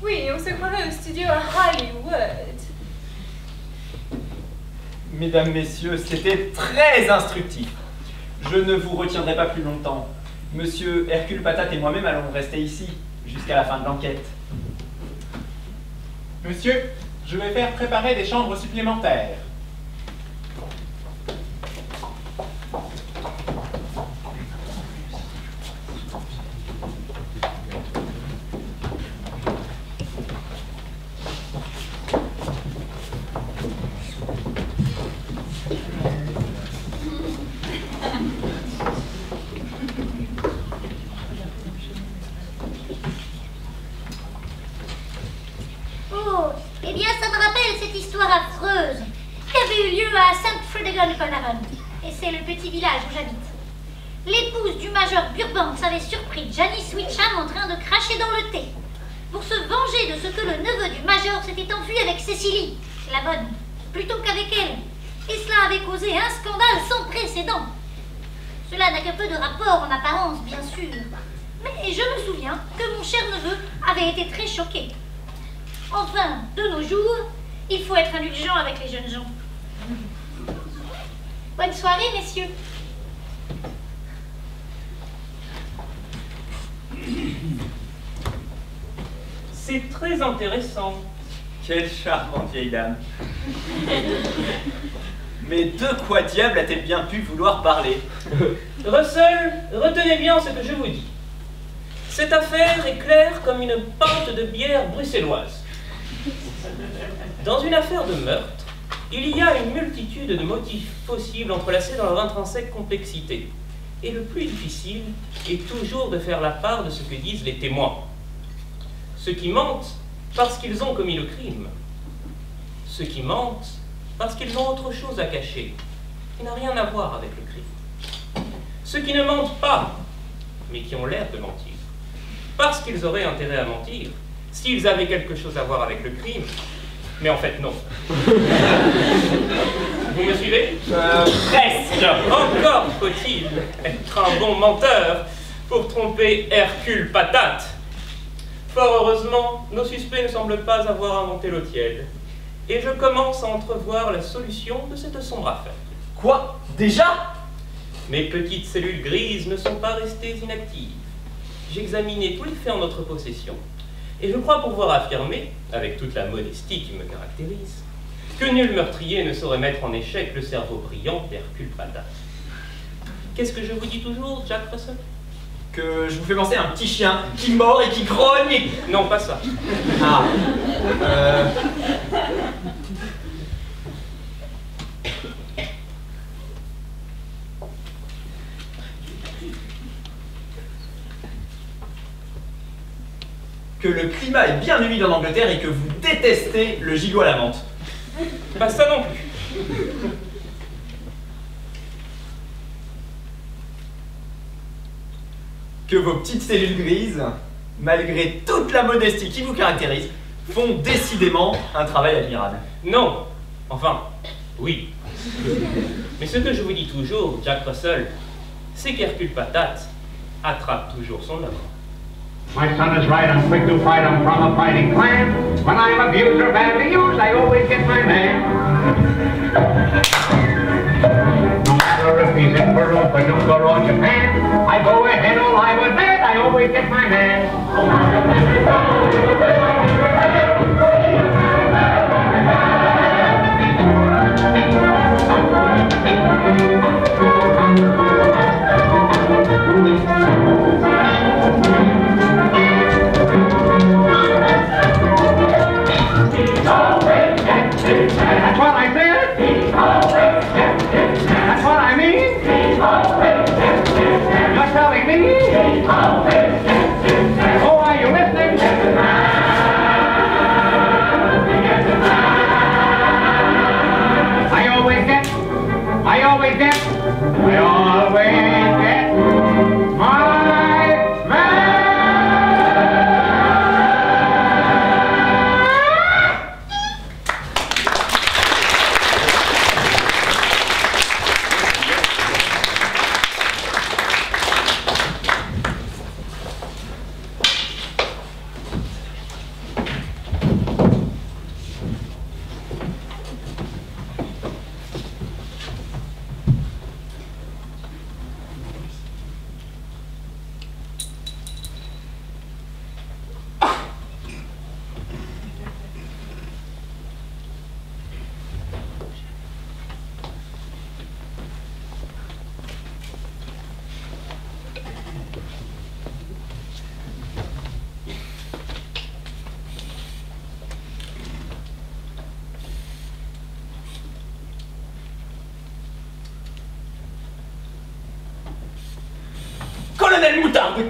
Oui, on se croirait au studio à Hollywood. Mesdames, Messieurs, c'était très instructif. Je ne vous retiendrai pas plus longtemps. Monsieur Hercule Patate et moi-même allons rester ici jusqu'à la fin de l'enquête. Monsieur, je vais faire préparer des chambres supplémentaires. Oh, eh bien, ça me rappelle cette histoire affreuse qui avait eu lieu à Saint Fredegond Conavon. Et et c'est le petit village où j'habite. L'épouse du major Burbanks avait surpris Janice Witcham en train de cracher dans le thé. Pour se venger de ce que le neveu du major s'était enfui avec Cécilie, la bonne, plutôt qu'avec elle. Et cela avait causé un scandale sans précédent. Cela n'a que peu de rapport en apparence, bien sûr. Mais je me souviens que mon cher neveu avait été très choqué. Enfin, de nos jours, il faut être indulgent avec les jeunes gens. Bonne soirée, messieurs. C'est très intéressant. Quelle charmante vieille dame. Mais de quoi diable a-t-elle bien pu vouloir parler? Russell, retenez bien ce que je vous dis. Cette affaire est claire comme une pinte de bière bruxelloise. Dans une affaire de meurtre, il y a une multitude de motifs possibles entrelacés dans leur intrinsèque complexité. Et le plus difficile est toujours de faire la part de ce que disent les témoins. Ceux qui mentent parce qu'ils ont commis le crime. Ceux qui mentent parce qu'ils ont autre chose à cacher, qui n'a rien à voir avec le crime. Ceux qui ne mentent pas, mais qui ont l'air de mentir, parce qu'ils auraient intérêt à mentir, s'ils avaient quelque chose à voir avec le crime, mais en fait non. Vous me suivez? Euh, Presque Encore faut-il être un bon menteur pour tromper Hercule Patate. Fort heureusement, nos suspects ne semblent pas avoir inventé l'eau tiède. Et je commence à entrevoir la solution de cette sombre affaire. Quoi? Déjà? Mes petites cellules grises ne sont pas restées inactives. J'ai examiné tous les faits en notre possession, et je crois pouvoir affirmer, avec toute la modestie qui me caractérise, que nul meurtrier ne saurait mettre en échec le cerveau brillant d'Hercule Patate. Qu'est-ce que je vous dis toujours, Jack Russell Que je vous fais penser à un petit chien qui mord et qui grogne Non, pas ça. Ah. Euh... Que le climat est bien humide en Angleterre et que vous détestez le gigot à la menthe. Pas ça non plus. Que vos petites cellules grises, malgré toute la modestie qui vous caractérise, font décidément un travail admirable. Non. Enfin, oui. Mais ce que je vous dis toujours, Jack Russell, c'est qu'Hercule Patate attrape toujours son œuvre. My son is right, I'm quick to fight, I'm from a fighting clan. When I'm abused or badly used, I always get my man. No matter if he's in Peru, Paducah, or Japan, I go ahead, all I would bet, I always get my man.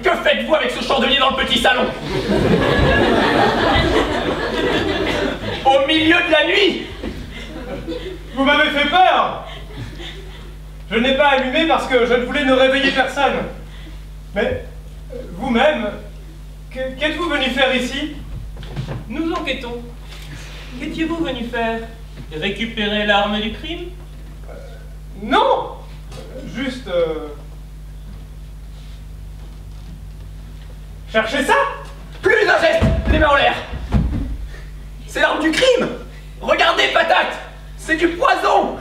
Que faites-vous avec ce chandelier dans le petit salon Au milieu de la nuit Vous m'avez fait peur Je n'ai pas allumé parce que je ne voulais ne réveiller personne. Mais euh, vous-même, que- qu'êtes-vous venu faire ici Nous enquêtons. Qu'étiez-vous venu faire Récupérer l'arme du crime? Non Juste... euh, Cherchez ça! Plus d'un geste Les mains en l'air! C'est l'arme du crime! Regardez, patate! C'est du poison!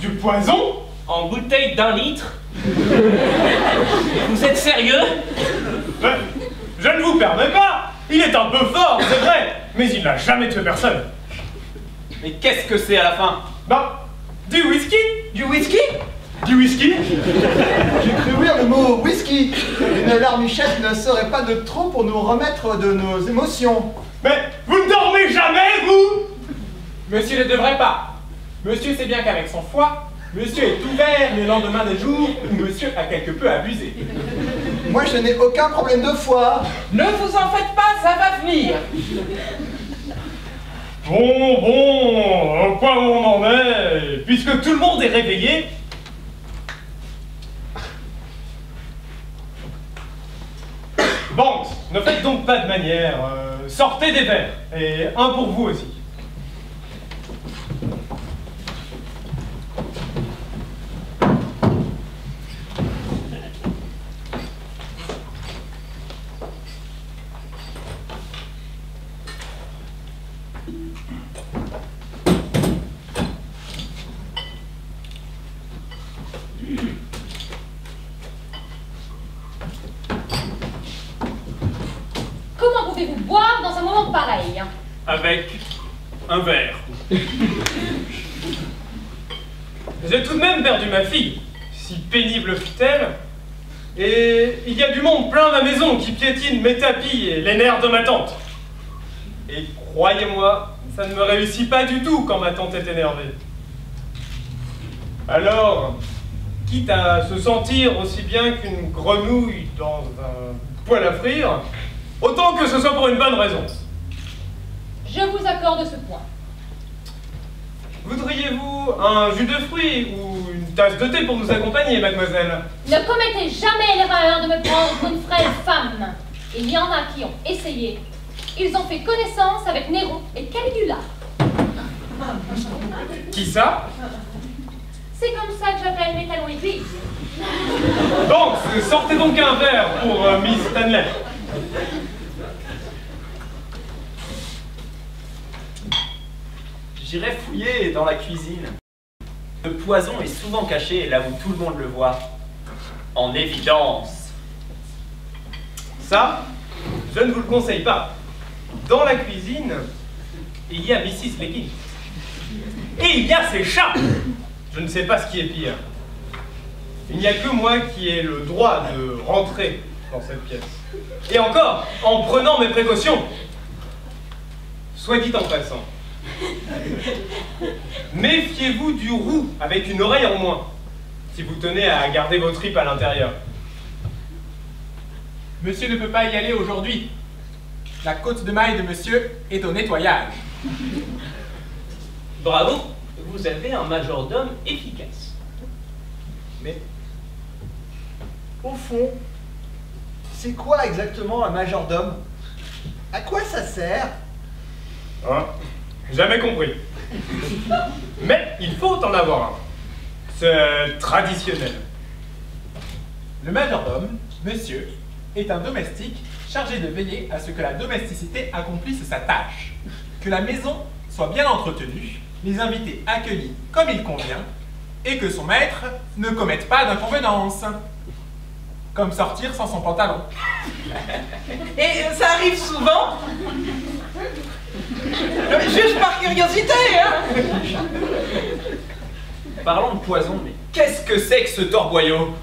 Du poison? En bouteille d'un litre! Vous êtes sérieux? Je ne vous permets pas! Il est un peu fort, c'est vrai, mais il n'a jamais tué personne. Mais qu'est-ce que c'est à la fin? Bah, du whisky! Du whisky? Du whisky J'ai cru lire le mot whisky. Une larmichette ne serait pas de trop pour nous remettre de nos émotions. Mais vous ne dormez jamais, vous Monsieur ne devrait pas. Monsieur sait bien qu'avec son foie, monsieur est ouvert les lendemains des jours où monsieur a quelque peu abusé. Moi, je n'ai aucun problème de foie. Ne vous en faites pas, ça va venir. Bon, bon, au point où on en est, puisque tout le monde est réveillé. Banks, ne faites donc pas de manière. euh, sortez des verres. Et un pour vous aussi. Comment pouvez-vous boire dans un moment pareil Avec un verre. J'ai tout de même perdu ma fille, si pénible fut-elle. Et il y a du monde plein ma maison qui piétine mes tapis et les nerfs de ma tante. Et croyez-moi, ça ne me réussit pas du tout quand ma tante est énervée. Alors, quitte à se sentir aussi bien qu'une grenouille dans un poêle à frire, autant que ce soit pour une bonne raison. Je vous accorde ce point. Voudriez-vous un jus de fruits ou une tasse de thé pour nous accompagner, mademoiselle? Ne commettez jamais l'erreur de me prendre pour une frêle femme. Il y en a qui ont essayé. Ils ont fait connaissance avec Néron et Caligula. Qui ça? C'est comme ça que j'appelle mes talons aiguilles. Donc, sortez donc un verre pour euh, Miss Stanley. J'irai fouiller dans la cuisine. Le poison est souvent caché là où tout le monde le voit. En évidence. Ça, je ne vous le conseille pas. Dans la cuisine, il y a Mrs. Leggins. Et il y a ses chats Je ne sais pas ce qui est pire. Il n'y a que moi qui ai le droit de rentrer dans cette pièce. Et encore, en prenant mes précautions. Soit dit en passant. Méfiez-vous du roux avec une oreille en moins, si vous tenez à garder vos tripes à l'intérieur. Monsieur ne peut pas y aller aujourd'hui. La côte de maille de monsieur est au nettoyage. Bravo, vous avez un majordome efficace. Mais, au fond, c'est quoi exactement un majordome? À quoi ça sert? Hein? Jamais compris. Mais il faut en avoir un. C'est traditionnel. Le majordome, monsieur, est un domestique chargé de veiller à ce que la domesticité accomplisse sa tâche, que la maison soit bien entretenue, les invités accueillis comme il convient, et que son maître ne commette pas d'inconvenances. Comme sortir sans son pantalon. Et ça arrive souvent Juste par curiosité, hein Parlons de poison, mais qu'est-ce que c'est que ce torboyau?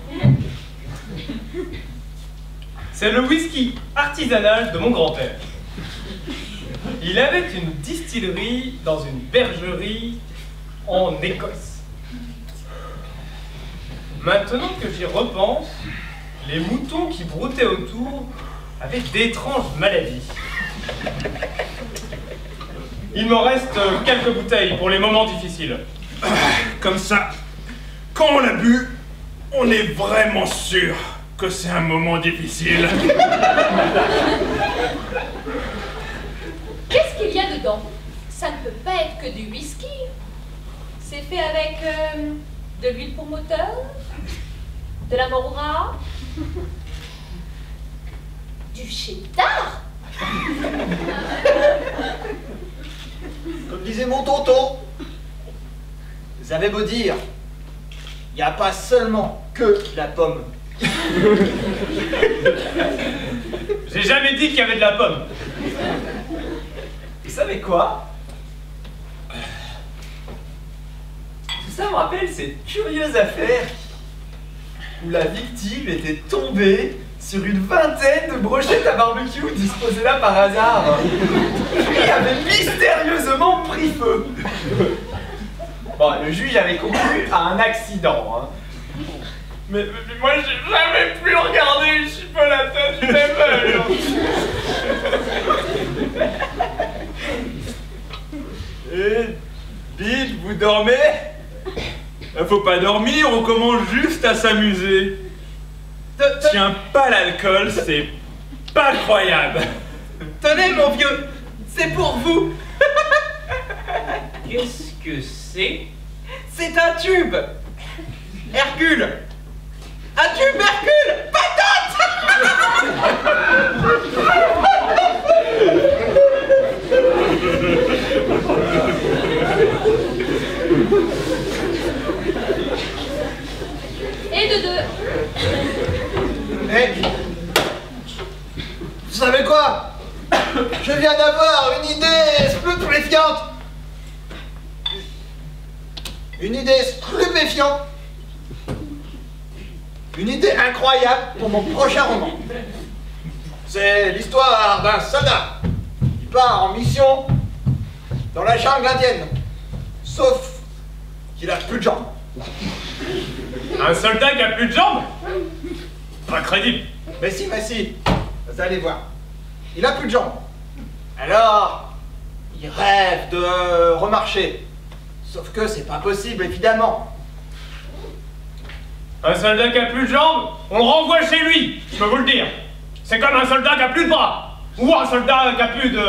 C'est le whisky artisanal de mon grand-père. Il avait une distillerie dans une bergerie en Écosse. Maintenant que j'y repense, les moutons qui broutaient autour avaient d'étranges maladies. Il m'en reste quelques bouteilles pour les moments difficiles. Comme ça, quand on l'a bu, on est vraiment sûr que c'est un moment difficile. Qu'est-ce qu'il y a dedans? Ça ne peut pas être que du whisky. C'est fait avec euh, de l'huile pour moteur, de la morra, du cheddar. Comme disait mon tonton, vous avez beau dire, il n'y a pas seulement que la pomme. J'ai jamais dit qu'il y avait de la pomme. Vous savez quoi? Tout ça me rappelle cette curieuse affaire où la victime était tombée sur une vingtaine de brochettes à barbecue disposées là par hasard avait mystérieusement pris feu. Bon, le juge avait conclu à un accident. hein. Mais, mais- mais moi, j'ai jamais pu regarder une chipolata du même heure. Et dites, vous dormez? Euh, Faut pas dormir, on commence juste à s'amuser. Tiens pas l'alcool, c'est pas croyable. Tenez, mon vieux, c'est pour vous. Qu'est-ce que c'est? C'est un tube. Hercule. Un tube Hercule. Et de deux. Mais, vous savez quoi? Je viens d'avoir une idée stupéfiante. Une idée stupéfiante. Une idée incroyable pour mon prochain roman. C'est l'histoire d'un soldat qui part en mission dans la jungle indienne. Sauf qu'il a plus de jambes. Un soldat qui a plus de jambes? Pas crédible. Mais si, mais si, vous allez voir. Il a plus de jambes. Alors, il rêve de remarcher. Sauf que c'est pas possible, évidemment. Un soldat qui a plus de jambes, on le renvoie chez lui, je peux vous le dire. C'est comme un soldat qui a plus de bras. Ou un soldat qui a plus de.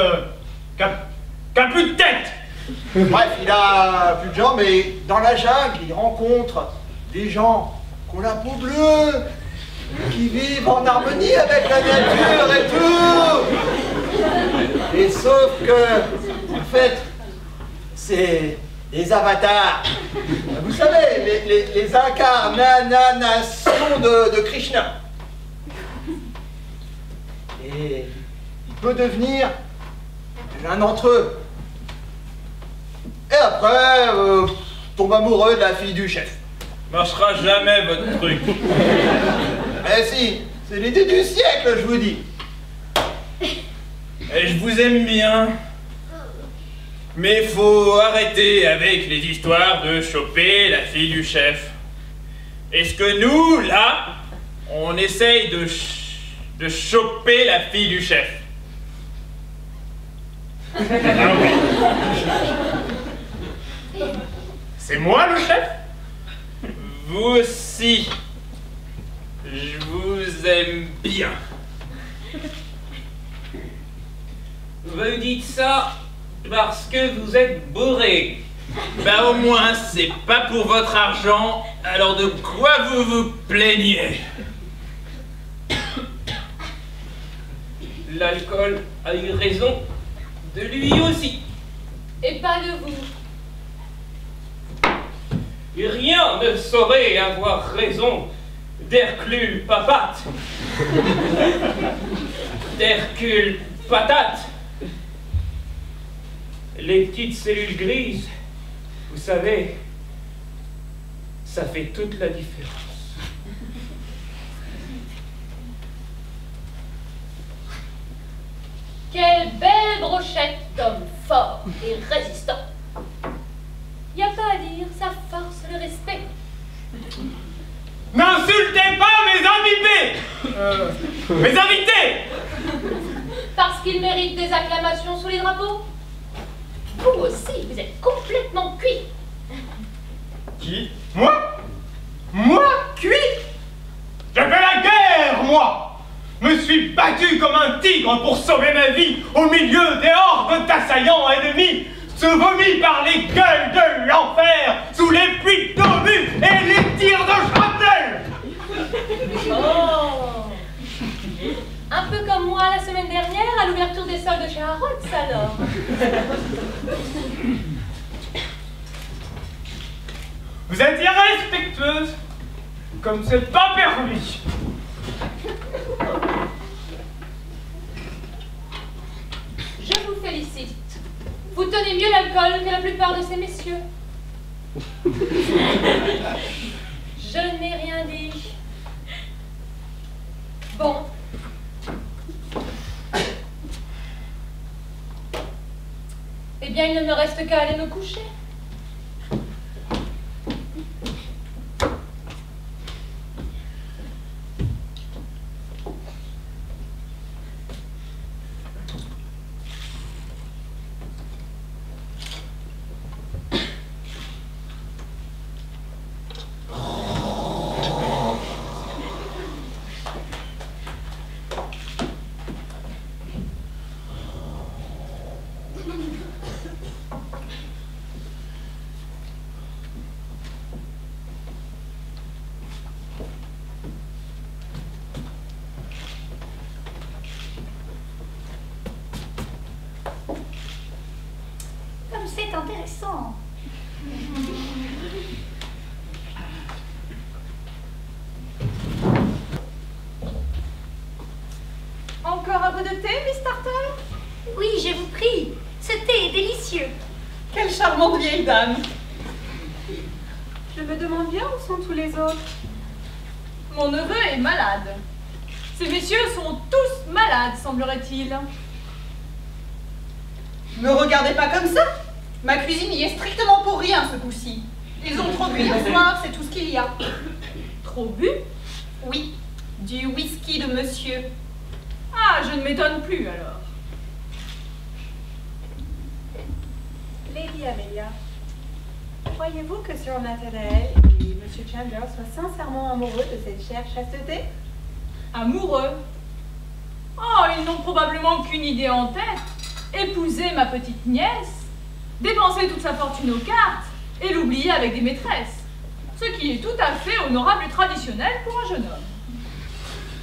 qui a, qui a plus de tête. Bref, il a plus de jambes et dans la jungle, il rencontre des gens qui ont la peau bleue, qui vivent en harmonie avec la nature et tout. Et sauf que, en fait, c'est des avatars. Vous savez, les, les, les incarnations de, de Krishna. Et il peut devenir l'un d'entre eux. Et après, euh, tombe amoureux de la fille du chef. Marchera jamais votre truc. Eh si, c'est l'idée du siècle, je vous dis. Et je vous aime bien. Mais faut arrêter avec les histoires de choper la fille du chef. Est-ce que nous, là, on essaye de, ch- de choper la fille du chef? Ah C'est moi le chef? Vous aussi. Je vous aime bien. Vous dites ça parce que vous êtes bourré. Bah au moins, c'est pas pour votre argent, alors de quoi vous vous plaignez? L'alcool a eu raison de lui aussi. Et pas de vous. Rien ne saurait avoir raison d'Hercule Papate. D'Hercule Patate. Les petites cellules grises, vous savez, ça fait toute la différence. Quelle belle brochette d'homme fort et résistant. Y a pas à dire, ça force le respect. N'insultez pas mes invités. Euh, Mes invités. Parce qu'il mérite des acclamations sous les drapeaux. Vous aussi, vous êtes complètement cuit. Qui? Moi? Moi Cuit? J'ai fait la guerre, moi. Me suis battu comme un tigre pour sauver ma vie au milieu des hordes d'assaillants ennemis se vomit par les gueules de l'enfer sous les pluies d'obus et les tirs de chantelle Oh Un peu comme moi la semaine dernière à l'ouverture des soldes chez Harrods alors. Vous êtes irrespectueuse comme c'est pas permis Je vous félicite. Vous tenez mieux l'alcool que la plupart de ces messieurs. Je n'ai rien dit. Bon. Eh bien, il ne me reste qu'à aller me coucher. Comme c'est intéressant. Encore un peu de thé, Miss Tartle Oui, je vous prie. Ce thé est délicieux. Quelle charmante vieille dame Je me demande bien où sont tous les autres. Mon neveu est malade. Ces messieurs sont tous malades, semblerait-il. Me regardez pas comme ça Ma cuisine y est strictement pour rien ce coup-ci. Ils ont trop bu hier soir, c'est tout ce qu'il y a. Trop bu? Oui, du whisky de monsieur. Ah, je ne m'étonne plus alors. Lady Amelia, croyez-vous que Sir Nathanael et Monsieur Chandler soient sincèrement amoureux de cette chère chasteté? Amoureux? Oh, ils n'ont probablement qu'une idée en tête. Épouser ma petite nièce, dépenser toute sa fortune aux cartes et l'oublier avec des maîtresses. Ce qui est tout à fait honorable et traditionnel pour un jeune homme.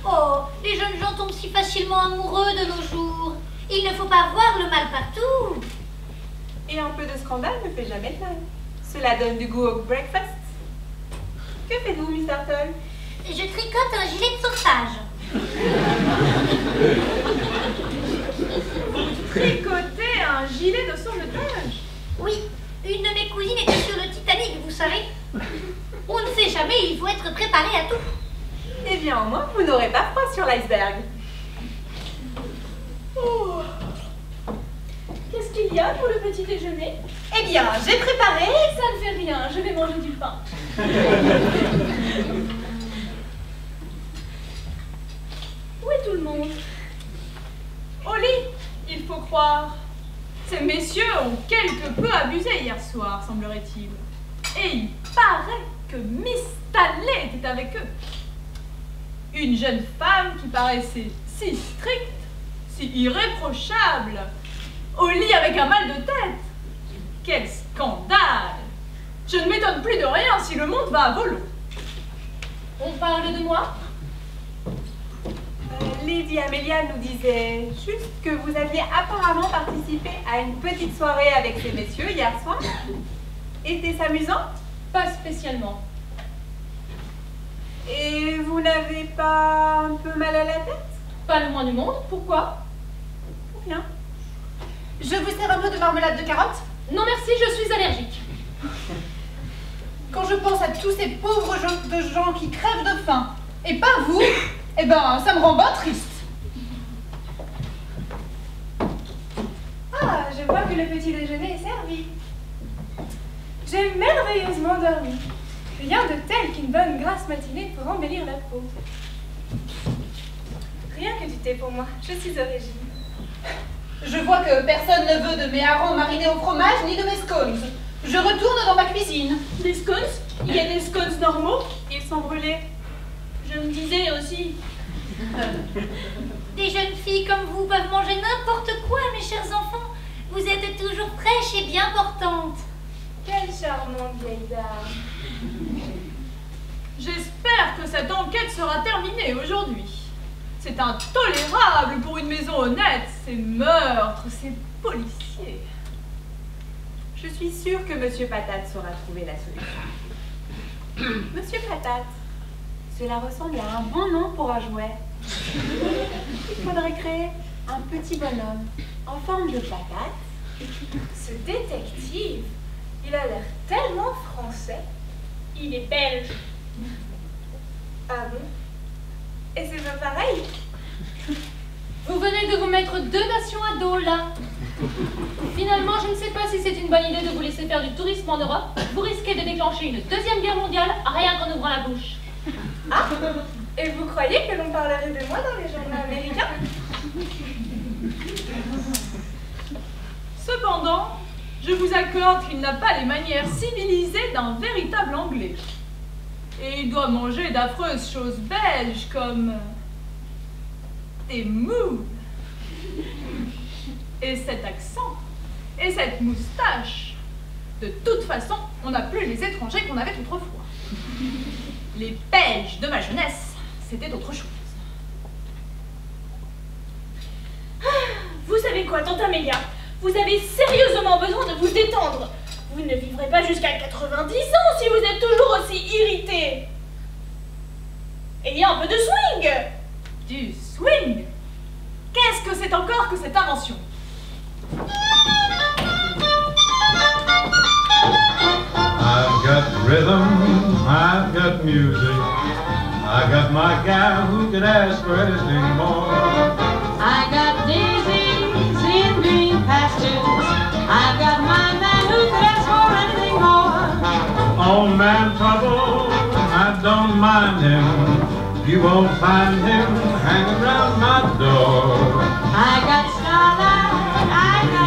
Oh, les jeunes gens tombent si facilement amoureux de nos jours. Il ne faut pas voir le mal partout. Et un peu de scandale ne fait jamais de mal. Cela donne du goût au breakfast. Que faites-vous, Miss Tartle Je tricote un gilet de sauvetage. Tricoter un gilet de sauvetage Oui, une de mes cousines était sur le Titanic, vous savez. On ne sait jamais, il faut être préparé à tout. Eh bien, au moins, vous n'aurez pas froid sur l'iceberg. Oh. Qu'est-ce qu'il y a pour le petit déjeuner? Eh bien, j'ai préparé. Ça ne fait rien, je vais manger du pain. Où est tout le monde? Au il faut croire. Ces messieurs ont quelque peu abusé hier soir, semblerait-il. Et il paraît que Miss Stanley était avec eux. Une jeune femme qui paraissait si stricte, si irréprochable, au lit avec un mal de tête. Quel scandale Je ne m'étonne plus de rien si le monde va à volo. On parle de moi? Lady Amelia nous disait juste que vous aviez apparemment participé à une petite soirée avec ces messieurs hier soir. Était-ce amusant? Pas spécialement. Et vous n'avez pas un peu mal à la tête? Pas le moins du monde, pourquoi? Rien. Je vous sers un peu de marmelade de carotte Non merci, je suis allergique. Quand je pense à tous ces pauvres gens, de gens qui crèvent de faim, et pas vous, eh ben, ça me rend bien triste. Ah, je vois que le petit déjeuner est servi. J'ai merveilleusement dormi. Rien de tel qu'une bonne grasse matinée pour embellir la peau. Rien que du thé pour moi, je suis au régime. Je vois que personne ne veut de mes harengs marinés au fromage ni de mes scones. Je retourne dans ma cuisine. Des scones? Il y a des scones normaux Ils sont brûlés. Je me disais aussi. Des jeunes filles comme vous peuvent manger n'importe quoi, mes chers enfants. Vous êtes toujours fraîches et bien portantes. Quelle charmante vieille dame. J'espère que cette enquête sera terminée aujourd'hui. C'est intolérable pour une maison honnête, ces meurtres, ces policiers. Je suis sûre que Monsieur Patate saura trouver la solution. Monsieur Patate, cela ressemble à un bon nom pour un jouet. Il faudrait créer un petit bonhomme en forme de patate. Ce détective, il a l'air tellement français. Il est belge. Ah bon? Et c'est pas pareil? Vous venez de vous mettre deux nations à dos là. Finalement, je ne sais pas si c'est une bonne idée de vous laisser faire du tourisme en Europe. Vous risquez de déclencher une deuxième guerre mondiale rien qu'en ouvrant la bouche. Ah? Et vous croyez que l'on parlerait de moi dans les journaux américains Cependant, je vous accorde qu'il n'a pas les manières civilisées d'un véritable Anglais. Et il doit manger d'affreuses choses belges comme des moules. Et cet accent, et cette moustache. De toute façon, on n'a plus les étrangers qu'on avait autrefois. Les Belges de ma jeunesse, c'était autre chose. Vous savez quoi, Tante Amélia? Vous avez sérieusement besoin de vous détendre. Vous ne vivrez pas jusqu'à 90 ans si vous êtes toujours aussi irrité. Ayez un peu de swing Du swing Qu'est-ce que c'est encore que cette invention? I've got rhythm, I've got music, I got my gal who could ask for anything more. I got daisies in green pastures. I got my man who could ask for anything more. Oh man, trouble, I don't mind him. You won't find him hanging around my door. I got starlight, I got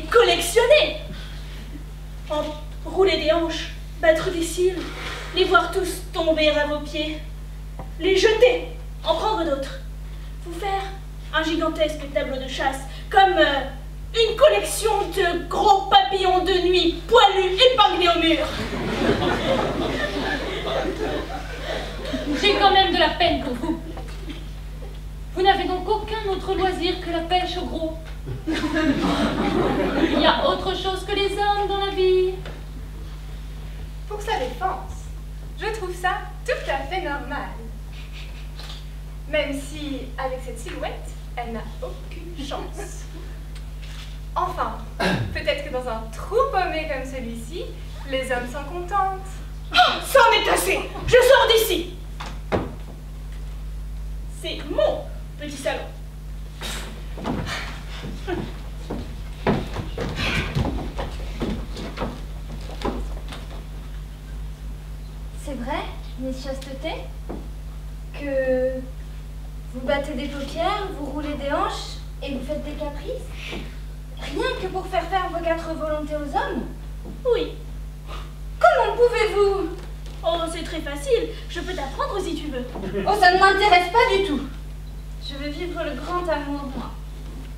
Collectionner. En rouler des hanches, battre des cils, les voir tous tomber à vos pieds. Les jeter, en prendre d'autres. Vous faire un gigantesque tableau de chasse, comme euh, une collection de gros papillons de nuit poilus épinglés au mur. J'ai quand même de la peine pour vous. Vous n'avez donc aucun autre loisir que la pêche au gros. Il y a autre chose que les hommes dans la vie. Pour sa défense, je trouve ça tout à fait normal. Même si, avec cette silhouette, elle n'a aucune chance. Enfin, peut-être que dans un trou paumé comme celui-ci, les hommes s'en contentent. Oh, ça en est assez Je sors d'ici C'est mon petit salon. C'est vrai, Miss Chasteté Que vous battez des paupières, vous roulez des hanches et vous faites des caprices? Rien que pour faire faire vos quatre volontés aux hommes? Oui. Comment pouvez-vous? Oh, c'est très facile. Je peux t'apprendre si tu veux. Oh, ça ne m'intéresse pas du tout. Je veux vivre le grand amour, moi.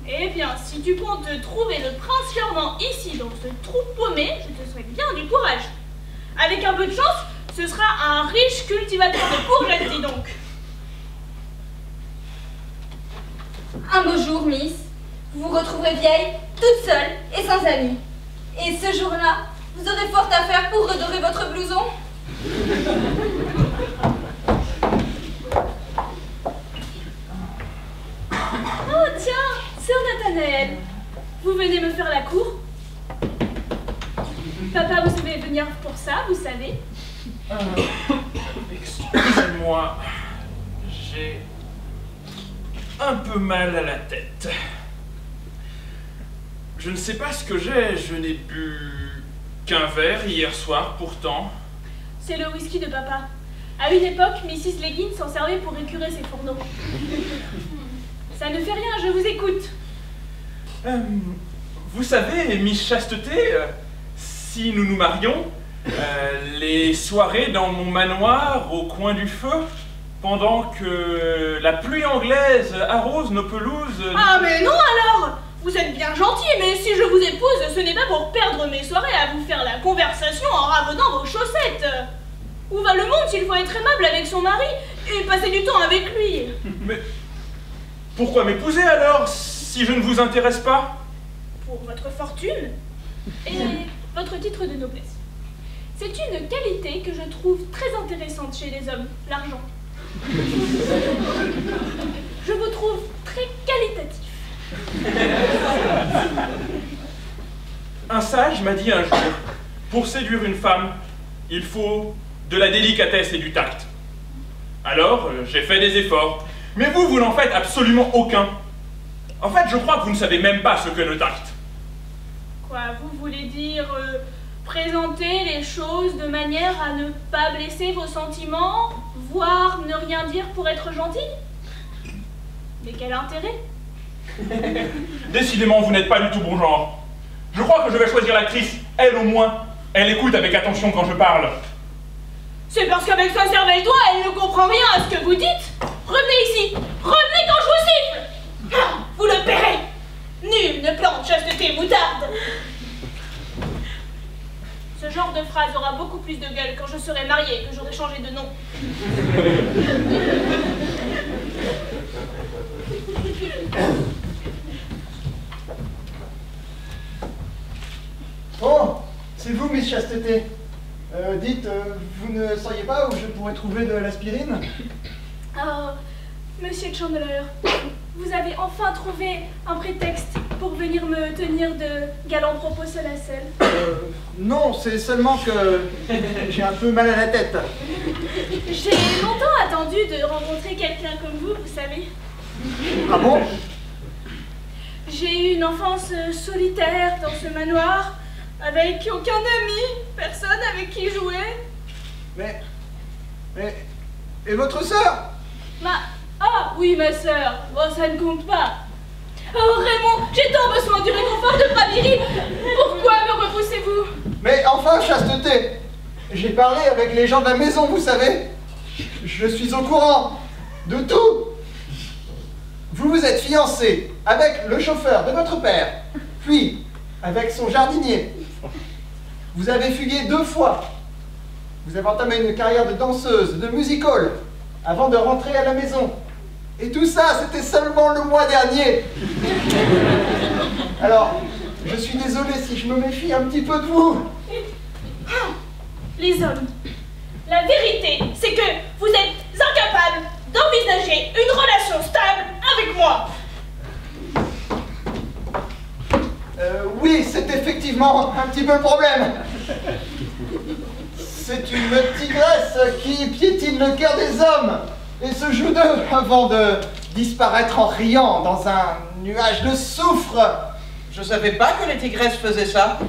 Eh bien, si tu comptes trouver le prince charmant ici, dans ce trou paumé, je te souhaite bien du courage. Avec un peu de chance, ce sera un riche cultivateur de courgettes, dis donc. Un beau jour, Miss, vous vous retrouverez vieille, toute seule et sans amis. Et ce jour-là, vous aurez fort à faire pour redorer votre blouson. Oh, tiens, vous venez me faire la cour Papa vous savez venir pour ça, vous savez Excusez-moi, j'ai un peu mal à la tête. Je ne sais pas ce que j'ai, je n'ai bu qu'un verre hier soir pourtant. C'est le whisky de papa. À une époque, Mrs. Leggins s'en servait pour écurer ses fourneaux. Ça ne fait rien, je vous écoute. Euh, vous savez, Miss Chasteté, euh, si nous nous marions, euh, les soirées dans mon manoir au coin du feu, pendant que la pluie anglaise arrose nos pelouses. Ah mais non alors Vous êtes bien gentil, mais si je vous épouse, ce n'est pas pour perdre mes soirées à vous faire la conversation en ravenant vos chaussettes. Où va le monde s'il faut être aimable avec son mari et passer du temps avec lui? Mais pourquoi m'épouser alors, si je ne vous intéresse pas Pour votre fortune et votre titre de noblesse. C'est une qualité que je trouve très intéressante chez les hommes, l'argent. Je vous trouve très qualitatif. Un sage m'a dit un jour, pour séduire une femme, il faut de la délicatesse et du tact. Alors, euh, j'ai fait des efforts. Mais vous, vous n'en faites absolument aucun. En fait, je crois que vous ne savez même pas ce que le tact. Quoi, vous voulez dire euh, présenter les choses de manière à ne pas blesser vos sentiments, voire ne rien dire pour être gentil? Mais quel intérêt? Décidément, vous n'êtes pas du tout bon genre. Je crois que je vais choisir l'actrice. Elle, au moins, elle écoute avec attention quand je parle. C'est parce qu'avec sa cervelle-toi, elle ne comprend rien à ce que vous dites Revenez ici Revenez quand je vous siffle vous le paierez. Nul ne plante chasteté moutarde. Ce genre de phrase aura beaucoup plus de gueule quand je serai mariée et que j'aurai changé de nom. Oh, c'est vous, Miss Chasteté. Euh, dites, euh, vous ne sauriez pas où je pourrais trouver de l'aspirine? Oh, monsieur Chandler, vous avez enfin trouvé un prétexte pour venir me tenir de galants propos solennels. Euh, Non, c'est seulement que j'ai un peu mal à la tête. J'ai longtemps attendu de rencontrer quelqu'un comme vous, vous savez. Ah bon? J'ai eu une enfance solitaire dans ce manoir, avec aucun ami, personne avec qui jouer. Mais. Mais. Et votre sœur? Ma... Ah oui, ma sœur, ça ne compte pas. Oh Raymond, j'ai tant besoin du réconfort de viril. Pourquoi me repoussez-vous? Mais enfin, chasteté J'ai parlé avec les gens de la maison, vous savez Je suis au courant de tout Vous vous êtes fiancé avec le chauffeur de votre père, puis avec son jardinier. Vous avez fugué deux fois. Vous avez entamé une carrière de danseuse, de music hall, avant de rentrer à la maison. Et tout ça, c'était seulement le mois dernier. Alors, je suis désolé si je me méfie un petit peu de vous. Les hommes, la vérité, c'est que vous êtes incapables d'envisager une relation stable avec moi. Euh, oui, c'est effectivement un petit peu le problème. C'est une tigresse qui piétine le cœur des hommes et se joue d'eux avant de disparaître en riant dans un nuage de soufre. Je savais pas que les tigresses faisaient ça.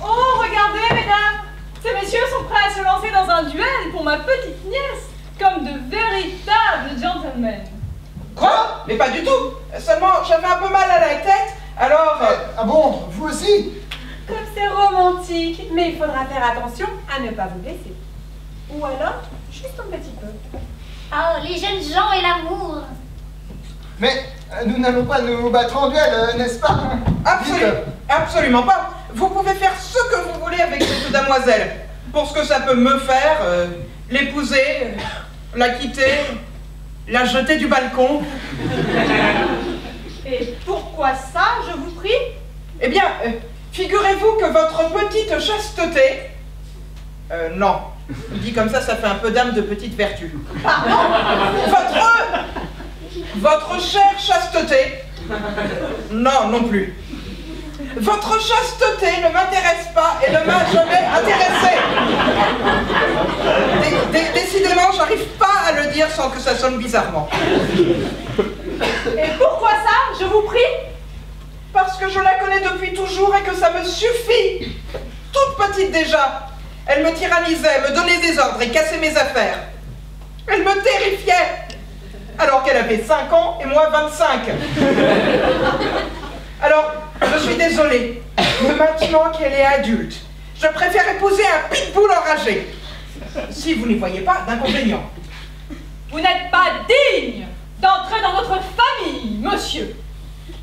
Oh, regardez, mesdames Ces messieurs sont prêts à se lancer dans un duel pour ma petite nièce, comme de véritables gentlemen. Quoi? Mais pas du tout Seulement, j'avais un peu mal à la tête, alors... euh, Ah bon, vous aussi? Comme c'est romantique, mais il faudra faire attention à ne pas vous blesser. Ou alors, juste un petit peu. Oh, les jeunes gens et l'amour. Mais euh, nous n'allons pas nous battre en duel, euh, n'est-ce pas? Absolu- absolument pas Vous pouvez faire ce que vous voulez avec cette damoiselle. Pour ce que ça peut me faire, euh, l'épouser, la quitter, la jeter du balcon. Et pourquoi ça, je vous prie? Eh bien, euh, figurez-vous que votre petite chasteté... Euh, Dit comme ça, ça fait un peu d'âme de petite vertu. Pardon Votre... Votre chère chasteté... Non, non plus. Votre chasteté ne m'intéresse pas et ne m'a jamais intéressé. Dé- dé- décidément, j'arrive pas à le dire sans que ça sonne bizarrement. Et pourquoi ça, je vous prie? Parce que je la connais depuis toujours et que ça me suffit. Toute petite déjà, elle me tyrannisait, me donnait des ordres et cassait mes affaires. Elle me terrifiait. Alors qu'elle avait 5 ans et moi 25. Alors, je suis désolée, mais maintenant qu'elle est adulte, je préfère épouser un pitbull enragé. Si vous n'y voyez pas d'inconvénient. Vous n'êtes pas digne d'entrer dans notre famille, monsieur.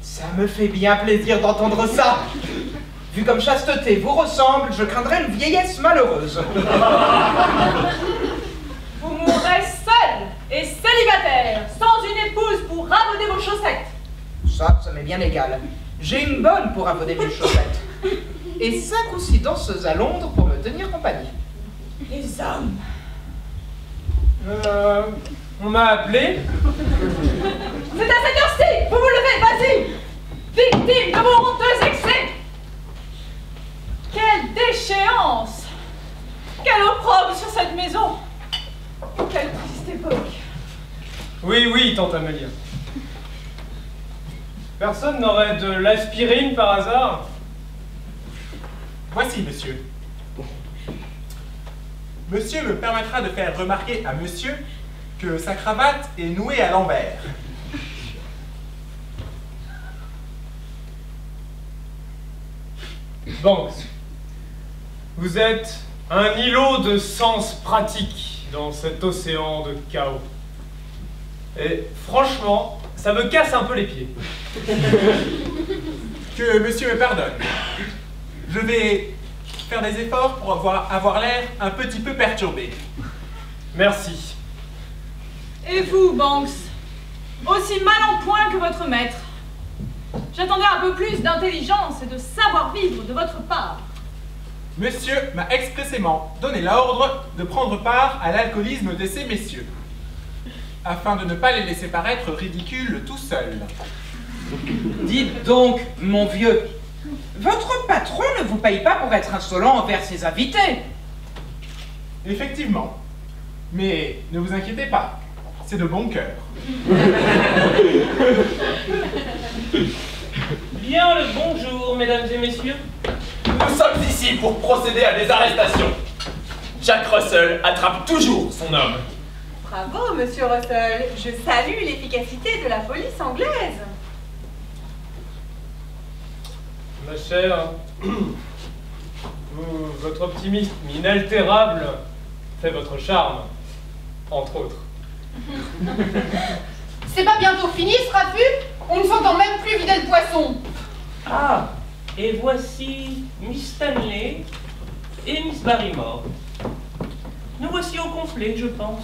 Ça me fait bien plaisir d'entendre ça. Vu comme chasteté vous ressemble, je craindrais une vieillesse malheureuse. Vous mourrez seul et célibataire, sans une épouse pour rabonner vos chaussettes. Ça, ça m'est bien égal. J'ai une bonne pour abonner mes chaussettes. Et cinq ou six danseuses à Londres pour me tenir compagnie. Les hommes. Euh, on m'a appelé. C'est à cette heure-ci Vous vous levez, vas-y Victime de vos honteux excès Quelle déchéance Quel opprobre sur cette maison Quelle triste époque Oui, oui, tante Amélie. Personne n'aurait de l'aspirine par hasard Voici, monsieur. Monsieur me permettra de faire remarquer à monsieur que sa cravate est nouée à l'envers. Banks, vous êtes un îlot de sens pratique dans cet océan de chaos. Et franchement, ça me casse un peu les pieds. Que monsieur me pardonne. Je vais faire des efforts pour avoir, avoir l'air un petit peu perturbé. Merci. Et vous, Banks Aussi mal en point que votre maître J'attendais un peu plus d'intelligence et de savoir-vivre de votre part. Monsieur m'a expressément donné l'ordre de prendre part à l'alcoolisme de ces messieurs, afin de ne pas les laisser paraître ridicules tout seuls. Dites donc, mon vieux, votre patron ne vous paye pas pour être insolent envers ses invités. Effectivement. Mais ne vous inquiétez pas, c'est de bon cœur. Bien le bonjour, mesdames et messieurs. Nous sommes ici pour procéder à des arrestations. Jack Russell attrape toujours son homme. Bravo, monsieur Russell. Je salue l'efficacité de la police anglaise. Ma chère, vous- votre optimisme inaltérable fait votre charme, entre autres. C'est pas bientôt fini ce raffut? On ne s'entend même plus vider le poisson. Ah, et voici Miss Stanley et Miss Barrymore. Nous voici au complet, je pense,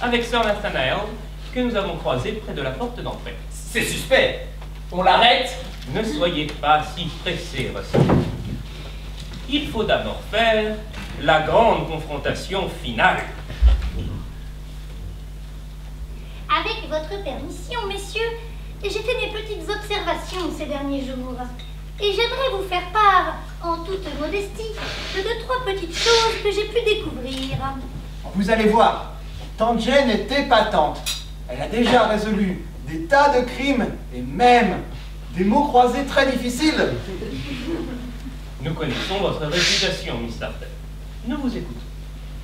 avec Sir Nathanael, que nous avons croisé près de la porte d'entrée. C'est suspect. On l'arrête Ne soyez pas si pressé, Russell. Il faut d'abord faire la grande confrontation finale. Avec votre permission, messieurs, j'ai fait mes petites observations ces derniers jours. Et j'aimerais vous faire part, en toute modestie, de deux, trois petites choses que j'ai pu découvrir. Vous allez voir, Tante Jane est épatante. Elle a déjà résolu des tas de crimes et même des mots croisés très difficiles. Nous connaissons votre réputation, Miss Tartel. Nous vous écoutons.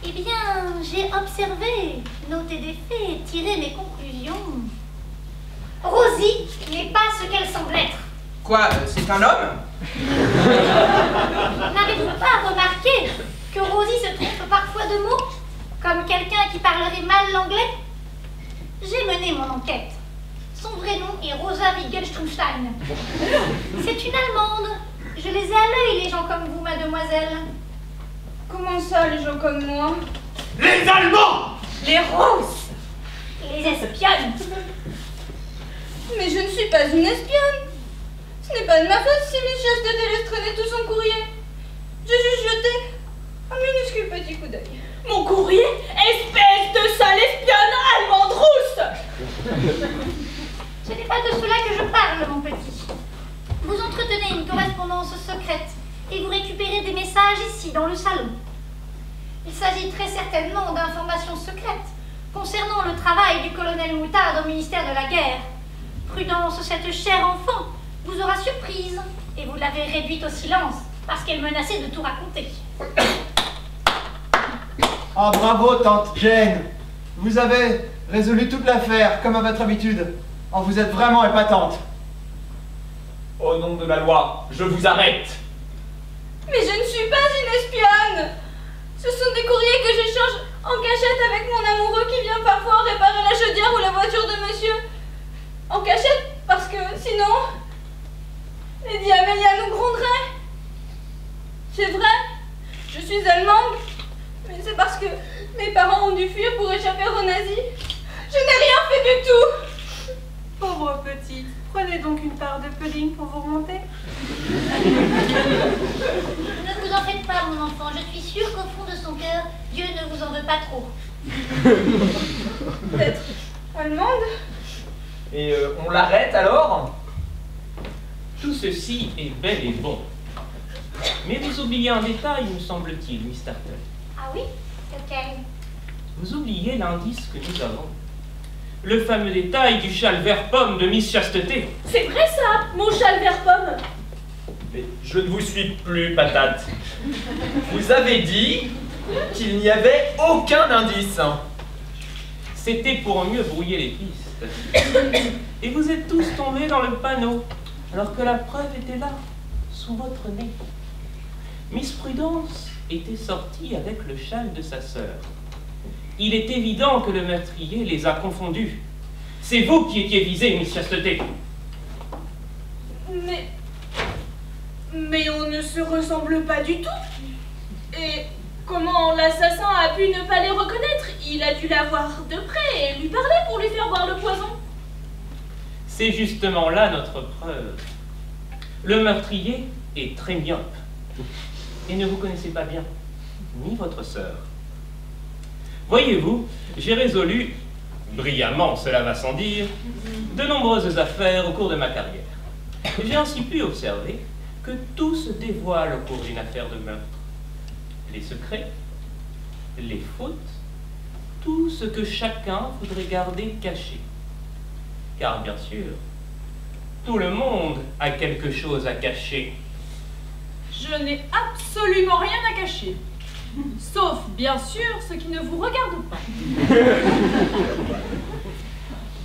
Eh bien, j'ai observé, noté des faits et tiré mes conclusions. Rosie n'est pas ce qu'elle semble être. Quoi, euh, c'est un homme N'avez-vous pas remarqué que Rosie se trompe parfois de mots Comme quelqu'un qui parlerait mal l'anglais? J'ai mené mon enquête. Son vrai nom est Rosa Wittgenstein. C'est une Allemande. Je les ai à l'œil, les gens comme vous, mademoiselle. Comment ça, les gens comme moi? Les Allemands Les Russes Les espionnes Mais je ne suis pas une espionne. Ce n'est pas de ma faute si Miss Chasteté laisse traîner tout son courrier. J'ai juste jeté un minuscule petit coup d'œil. Mon courrier? Espèce de sale espionne allemande rousse Ce n'est pas de cela que je parle, mon petit. Vous entretenez une correspondance secrète et vous récupérez des messages ici, dans le salon. Il s'agit très certainement d'informations secrètes concernant le travail du colonel Moutard au ministère de la Guerre. Prudence, cette chère enfant, vous aura surprise et vous l'avez réduite au silence parce qu'elle menaçait de tout raconter. Ah bravo, Tante Jane. Vous avez résolu toute l'affaire, comme à votre habitude. Oh, vous êtes vraiment épatante. Au nom de la loi, je vous arrête. Mais je ne suis pas une espionne Ce sont des courriers que j'échange en cachette avec mon amoureux qui vient parfois réparer la chaudière ou la voiture de monsieur. En cachette parce que sinon, Lady Amelia nous gronderait. C'est vrai, je suis allemande, mais c'est parce que mes parents ont dû fuir pour échapper aux nazis. Je n'ai rien fait du tout. Pauvre petite, prenez donc une part de pudding pour vous remonter. Ne vous en faites pas, mon enfant. Je suis sûre qu'au fond de son cœur, Dieu ne vous en veut pas trop. Peut-être allemande Et euh, on l'arrête alors? Tout ceci est bel et bon. Mais vous oubliez un détail, me semble-t-il, Miss Tartel. Ah oui? Lequel? Vous oubliez l'indice que nous avons. Le fameux détail du châle vert pomme de Miss Chasteté. C'est vrai ça, mon châle vert pomme? Mais je ne vous suis plus, patate. Vous avez dit qu'il n'y avait aucun indice. C'était pour mieux brouiller les pistes. Et vous êtes tous tombés dans le panneau, alors que la preuve était là, sous votre nez. Miss Prudence était sortie avec le châle de sa sœur. Il est évident que le meurtrier les a confondus. C'est vous qui étiez visée, Miss Chasteté. Mais. Mais on ne se ressemble pas du tout. Et comment l'assassin a pu ne pas les reconnaître? Il a dû la voir de près et lui parler pour lui faire boire le poison. C'est justement là notre preuve. Le meurtrier est très myope et ne vous connaissez pas bien, ni votre sœur. Voyez-vous, j'ai résolu, brillamment cela va sans dire, de nombreuses affaires au cours de ma carrière. J'ai ainsi pu observer que tout se dévoile au cours d'une affaire de meurtre. Les secrets, les fautes, tout ce que chacun voudrait garder caché. Car bien sûr, tout le monde a quelque chose à cacher. Je n'ai absolument rien à cacher. Sauf, bien sûr, ce qui ne vous regarde pas.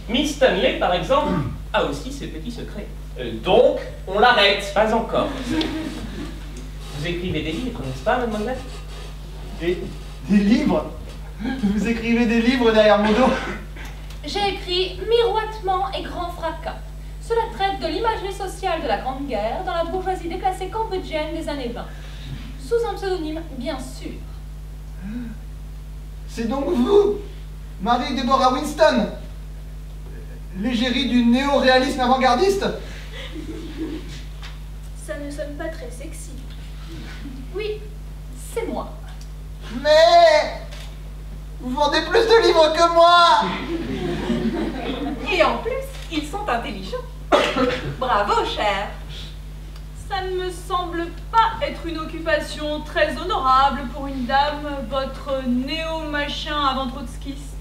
Miss Stanley, par exemple, a aussi ses petits secrets. Euh, donc, on l'arrête. Pas encore. Vous écrivez des livres, n'est-ce pas, mademoiselle? Des, des livres? Vous écrivez des livres derrière mon dos? J'ai écrit Miroitement et grand fracas. Cela traite de l'imagerie sociale de la Grande Guerre dans la bourgeoisie déclassée cambodgienne des années 20. Sous un pseudonyme, bien sûr. C'est donc vous, Marie Deborah Winston, l'égérie du néo-réalisme avant-gardiste? Ça ne sonne pas très sexy. Oui, c'est moi. Mais vous vendez plus de livres que moi Et en plus, ils sont intelligents. Bravo, cher. Ça ne me semble pas être une occupation très honorable pour une dame, votre néo-machin avant trotskiste.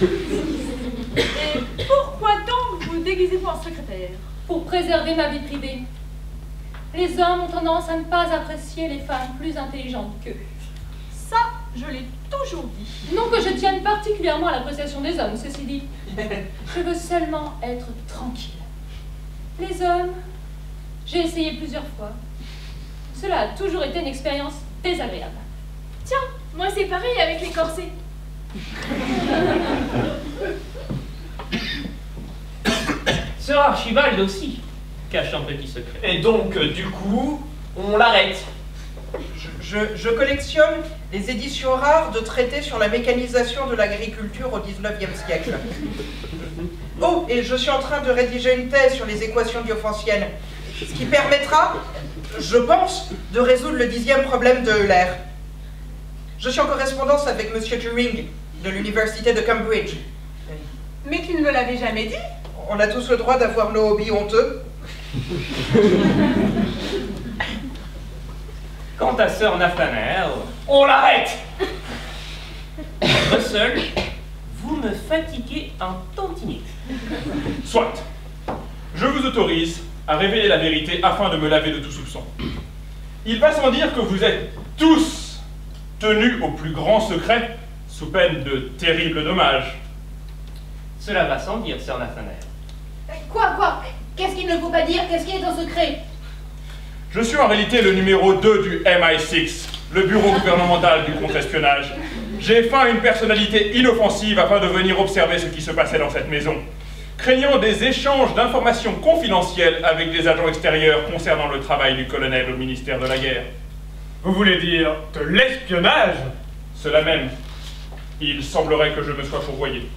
Et pourquoi donc vous déguisez-vous en secrétaire? Pour préserver ma vie privée. Les hommes ont tendance à ne pas apprécier les femmes plus intelligentes qu'eux. Ça, je l'ai toujours dit. Non que je tienne particulièrement à l'appréciation des hommes, ceci dit. Je veux seulement être tranquille. Les hommes, j'ai essayé plusieurs fois. Cela a toujours été une expérience désagréable. Tiens, moi c'est pareil avec les corsets. Sir Archibald aussi cache un petit secret. Et donc, euh, du coup, on l'arrête. Je, je collectionne les éditions rares de traités sur la mécanisation de l'agriculture au 19e siècle. Oh, et je suis en train de rédiger une thèse sur les équations diophantiennes, ce qui permettra, je pense, de résoudre le dixième problème de Euler. Je suis en correspondance avec Monsieur Turing de l'université de Cambridge. Mais tu ne me l'avais jamais dit? On a tous le droit d'avoir nos hobbies honteux. Quant à Sir Nathanael, On l'arrête Russell, vous me fatiguez un tantinet. Soit. Je vous autorise à révéler la vérité afin de me laver de tout soupçon. Il va sans dire que vous êtes tous tenus au plus grand secret sous peine de terribles dommages. Cela va sans dire, Sir Nathanael. Quoi, quoi? Qu'est-ce qu'il ne faut pas dire? Qu'est-ce qui est en secret? Je suis en réalité le numéro 2 du MI6, le bureau gouvernemental du contre-espionnage. J'ai feint une personnalité inoffensive afin de venir observer ce qui se passait dans cette maison, craignant des échanges d'informations confidentielles avec des agents extérieurs concernant le travail du colonel au ministère de la Guerre. Vous voulez dire de l'espionnage? Cela même. Il semblerait que je me sois fourvoyé.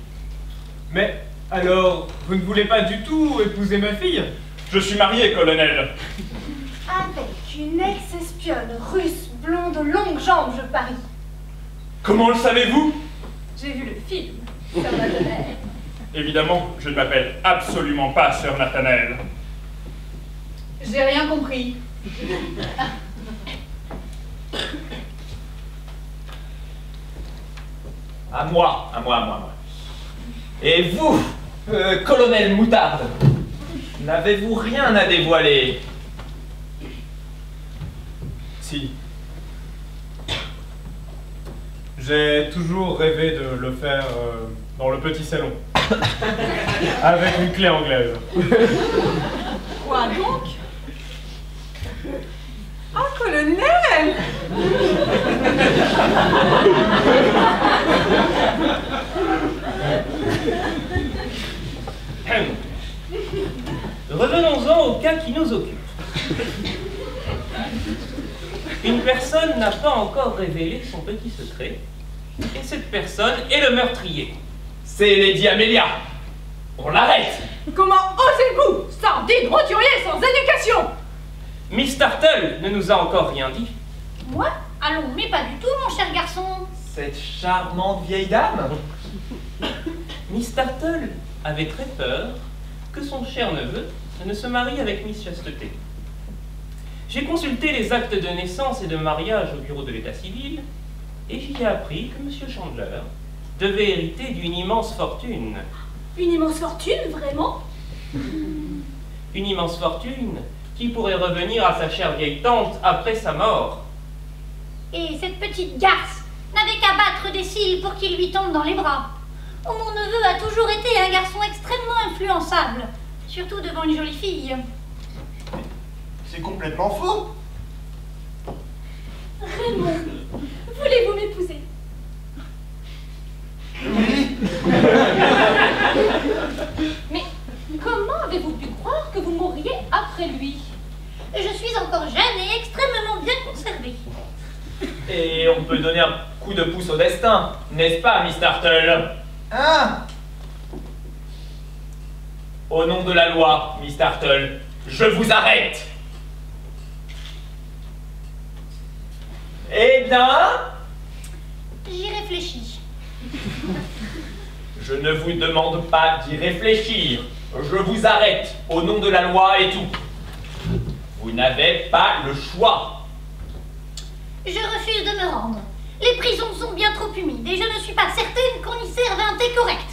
Mais alors, vous ne voulez pas du tout épouser ma fille? Je suis marié, colonel. Avec une ex-espionne russe blonde aux longues jambes, je parie. Comment le savez-vous? J'ai vu le film. Sir Nathanael. Évidemment, je ne m'appelle absolument pas Sir Nathanael. J'ai rien compris. À moi, à moi, à moi, à moi. Et vous, euh, colonel Moutarde, n'avez-vous rien à dévoiler? Si. J'ai toujours rêvé de le faire euh, dans le petit salon. Avec une clé anglaise. Quoi donc? Oh, colonel. Revenons-en au cas qui nous occupe. Une personne n'a pas encore révélé son petit secret, et cette personne est le meurtrier. C'est Lady Amelia. On l'arrête Comment osez-vous, sordide roturier sans éducation? Miss Tartle ne nous a encore rien dit. Moi? Allons, mais pas du tout, mon cher garçon. Cette charmante vieille dame Miss Tartle avait très peur que son cher neveu ne se marie avec Miss Chasteté. J'ai consulté les actes de naissance et de mariage au bureau de l'état civil et j'y ai appris que M. Chandler devait hériter d'une immense fortune. Une immense fortune, vraiment? Une immense fortune qui pourrait revenir à sa chère vieille tante après sa mort. Et cette petite garce n'avait qu'à battre des cils pour qu'il lui tombe dans les bras. Oh, mon neveu a toujours été un garçon extrêmement influençable, surtout devant une jolie fille. C'est complètement faux. Raymond, voulez-vous m'épouser? Mais comment avez-vous pu croire que vous mourriez après lui? Je suis encore jeune et extrêmement bien conservée. Et on peut donner un coup de pouce au destin, n'est-ce pas, Miss Tartle? Hein? Au nom de la loi, Miss Tartle, je vous arrête Eh bien, J'y réfléchis. je ne vous demande pas d'y réfléchir. Je vous arrête au nom de la loi et tout. Vous n'avez pas le choix. Je refuse de me rendre. Les prisons sont bien trop humides et je ne suis pas certaine qu'on y serve un thé correct.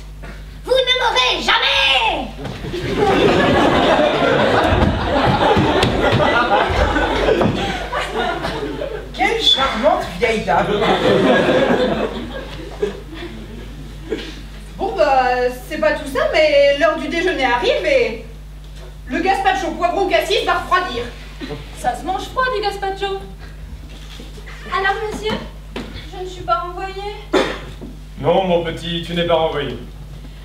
Vous ne m'aurez jamais Quelle charmante Bon bah, c'est pas tout ça, mais l'heure du déjeuner arrive et le gazpacho poivron cassis va refroidir. Ça se mange froid du gazpacho. Alors, monsieur, je ne suis pas renvoyée. Non, mon petit, tu n'es pas renvoyé.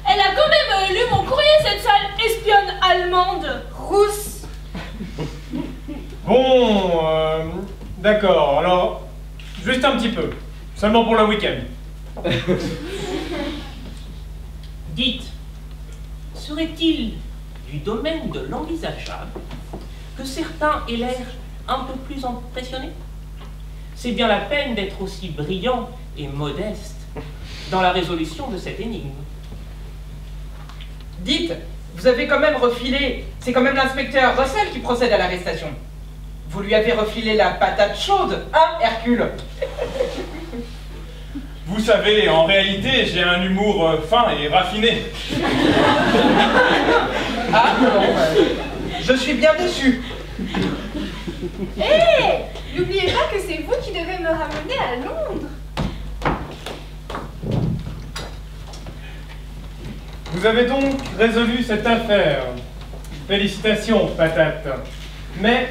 Elle a quand même euh, lu mon courrier, cette sale espionne allemande, rousse. Bon, euh, d'accord, alors, juste un petit peu. Seulement pour le week-end. Dites, serait-il du domaine de l'envisageable que certains aient l'air un peu plus impressionnés? C'est bien la peine d'être aussi brillant et modeste dans la résolution de cette énigme. Dites, vous avez quand même refilé, c'est quand même l'inspecteur Russell qui procède à l'arrestation. Vous lui avez refilé la patate chaude, hein, Hercule Vous savez, en réalité, j'ai un humour euh, fin et raffiné. Ah non, euh, je suis bien déçu. Hé N'oubliez pas que c'est vous qui devez me ramener à Londres. Vous avez donc résolu cette affaire. Félicitations, patate. Mais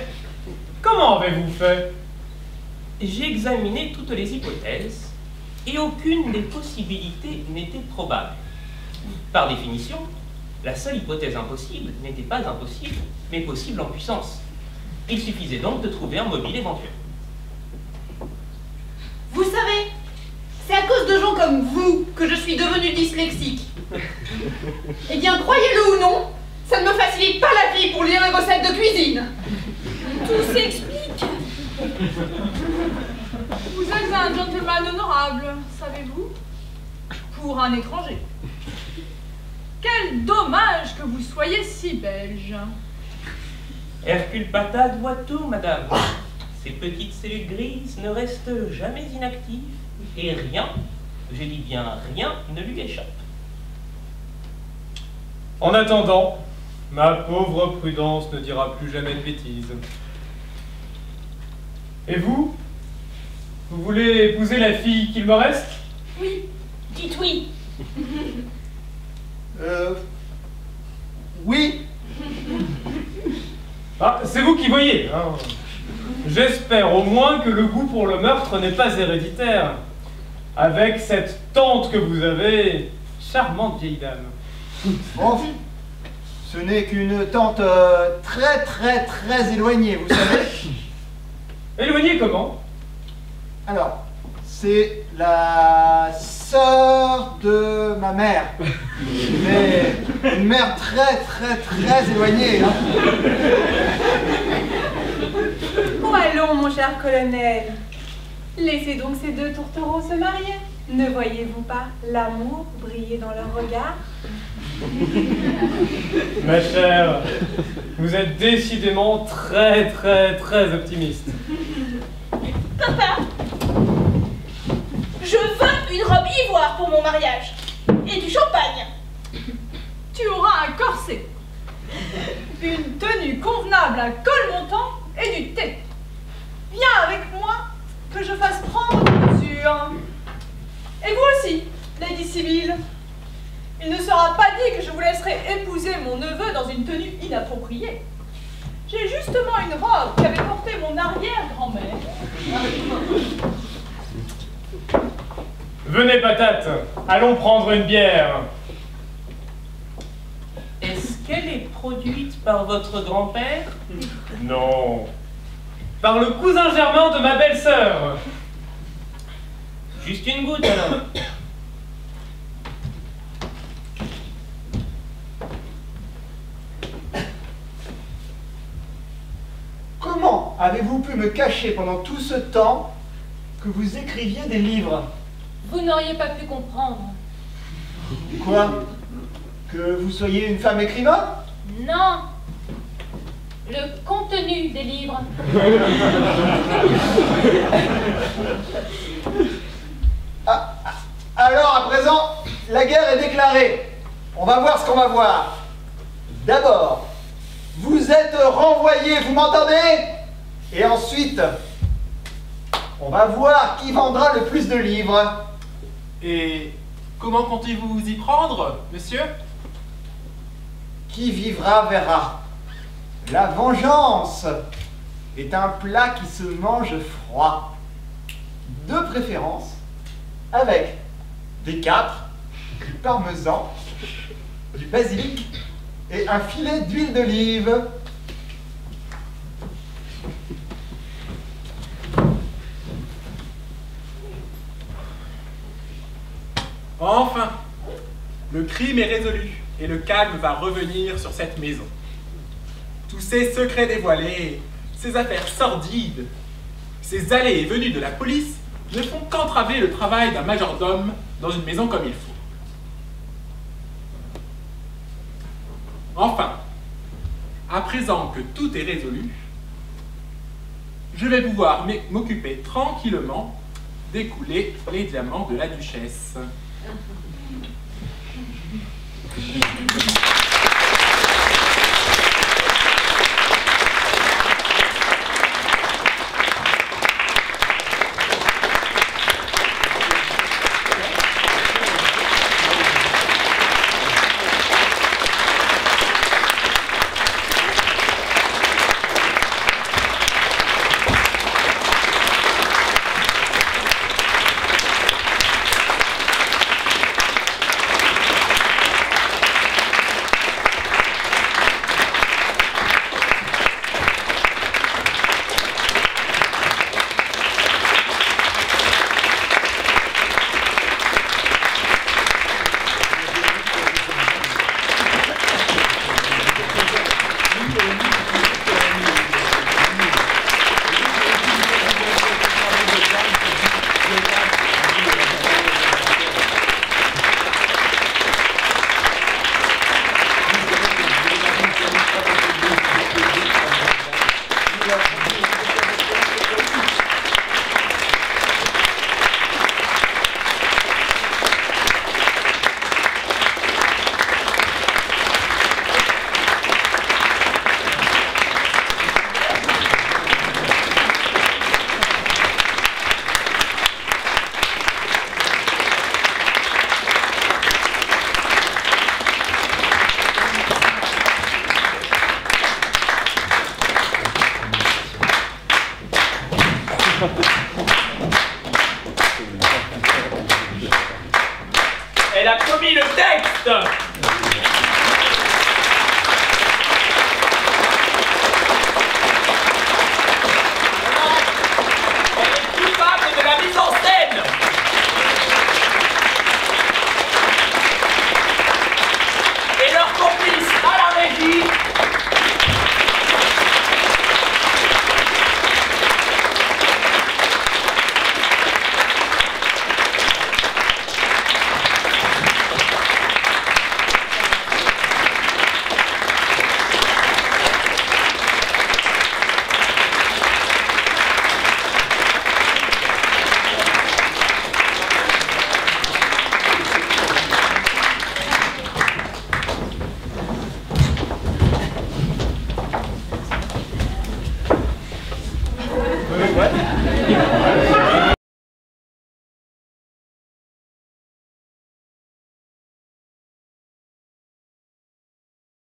comment avez-vous fait? J'ai examiné toutes les hypothèses et aucune des possibilités n'était probable. Par définition, la seule hypothèse impossible n'était pas impossible, mais possible en puissance. Il suffisait donc de trouver un mobile éventuel. Vous savez, c'est à cause de gens comme vous que je suis devenue dyslexique. Eh bien, croyez-le ou non, ça ne me facilite pas la vie pour lire les recettes de cuisine. Tout s'explique. Vous êtes un gentleman honorable, savez-vous Pour un étranger. Quel dommage que vous soyez si belge. Hercule Patate voit tout, madame. Ces petites cellules grises ne restent jamais inactives et rien, je dis bien rien, ne lui échappe. En attendant, ma pauvre Prudence ne dira plus jamais de bêtises. Et vous Vous voulez épouser la fille qu'il me reste? Oui, dites oui. Euh. Oui. Ah, c'est vous qui voyez. hein. J'espère au moins que le goût pour le meurtre n'est pas héréditaire. Avec cette tante que vous avez, charmante vieille dame. Bon, ce n'est qu'une tante euh, très très très éloignée, vous savez. Éloignée comment Alors, c'est la sœur de ma mère. Mais une mère très très très éloignée. hein. Allons, mon cher colonel. Laissez donc ces deux tourtereaux se marier. Ne voyez-vous pas l'amour briller dans leurs regards Ma chère, vous êtes décidément très très très optimiste. Papa Je veux une robe ivoire pour mon mariage. Et du champagne. Tu auras un corset. Une tenue convenable, un col montant et du thé. Viens avec moi que je fasse prendre des mesures. Et vous aussi, Lady Sibyl. Il ne sera pas dit que je vous laisserai épouser mon neveu dans une tenue inappropriée. J'ai justement une robe qu'avait portée mon arrière-grand-mère. Venez, patate, allons prendre une bière. Est-ce qu'elle est produite par votre grand-père? Non. Par le cousin germain de ma belle-sœur. Juste une goutte alors. Comment avez-vous pu me cacher pendant tout ce temps que vous écriviez des livres Vous n'auriez pas pu comprendre. Quoi Que vous soyez une femme écrivain Non. Le contenu des livres. Ah, Alors, à présent, la guerre est déclarée. On va voir ce qu'on va voir. D'abord, vous êtes renvoyé, vous m'entendez? Et ensuite, on va voir qui vendra le plus de livres. Et comment comptez-vous vous y prendre, monsieur? Qui vivra verra. La vengeance est un plat qui se mange froid. De préférence avec des capres, du parmesan, du basilic et un filet d'huile d'olive. Enfin, le crime est résolu et le calme va revenir sur cette maison. Tous ces secrets dévoilés, ces affaires sordides, ces allées et venues de la police ne font qu'entraver le travail d'un majordome dans une maison comme il faut. Enfin, à présent que tout est résolu, je vais pouvoir m'occuper tranquillement d'écouler les diamants de la duchesse.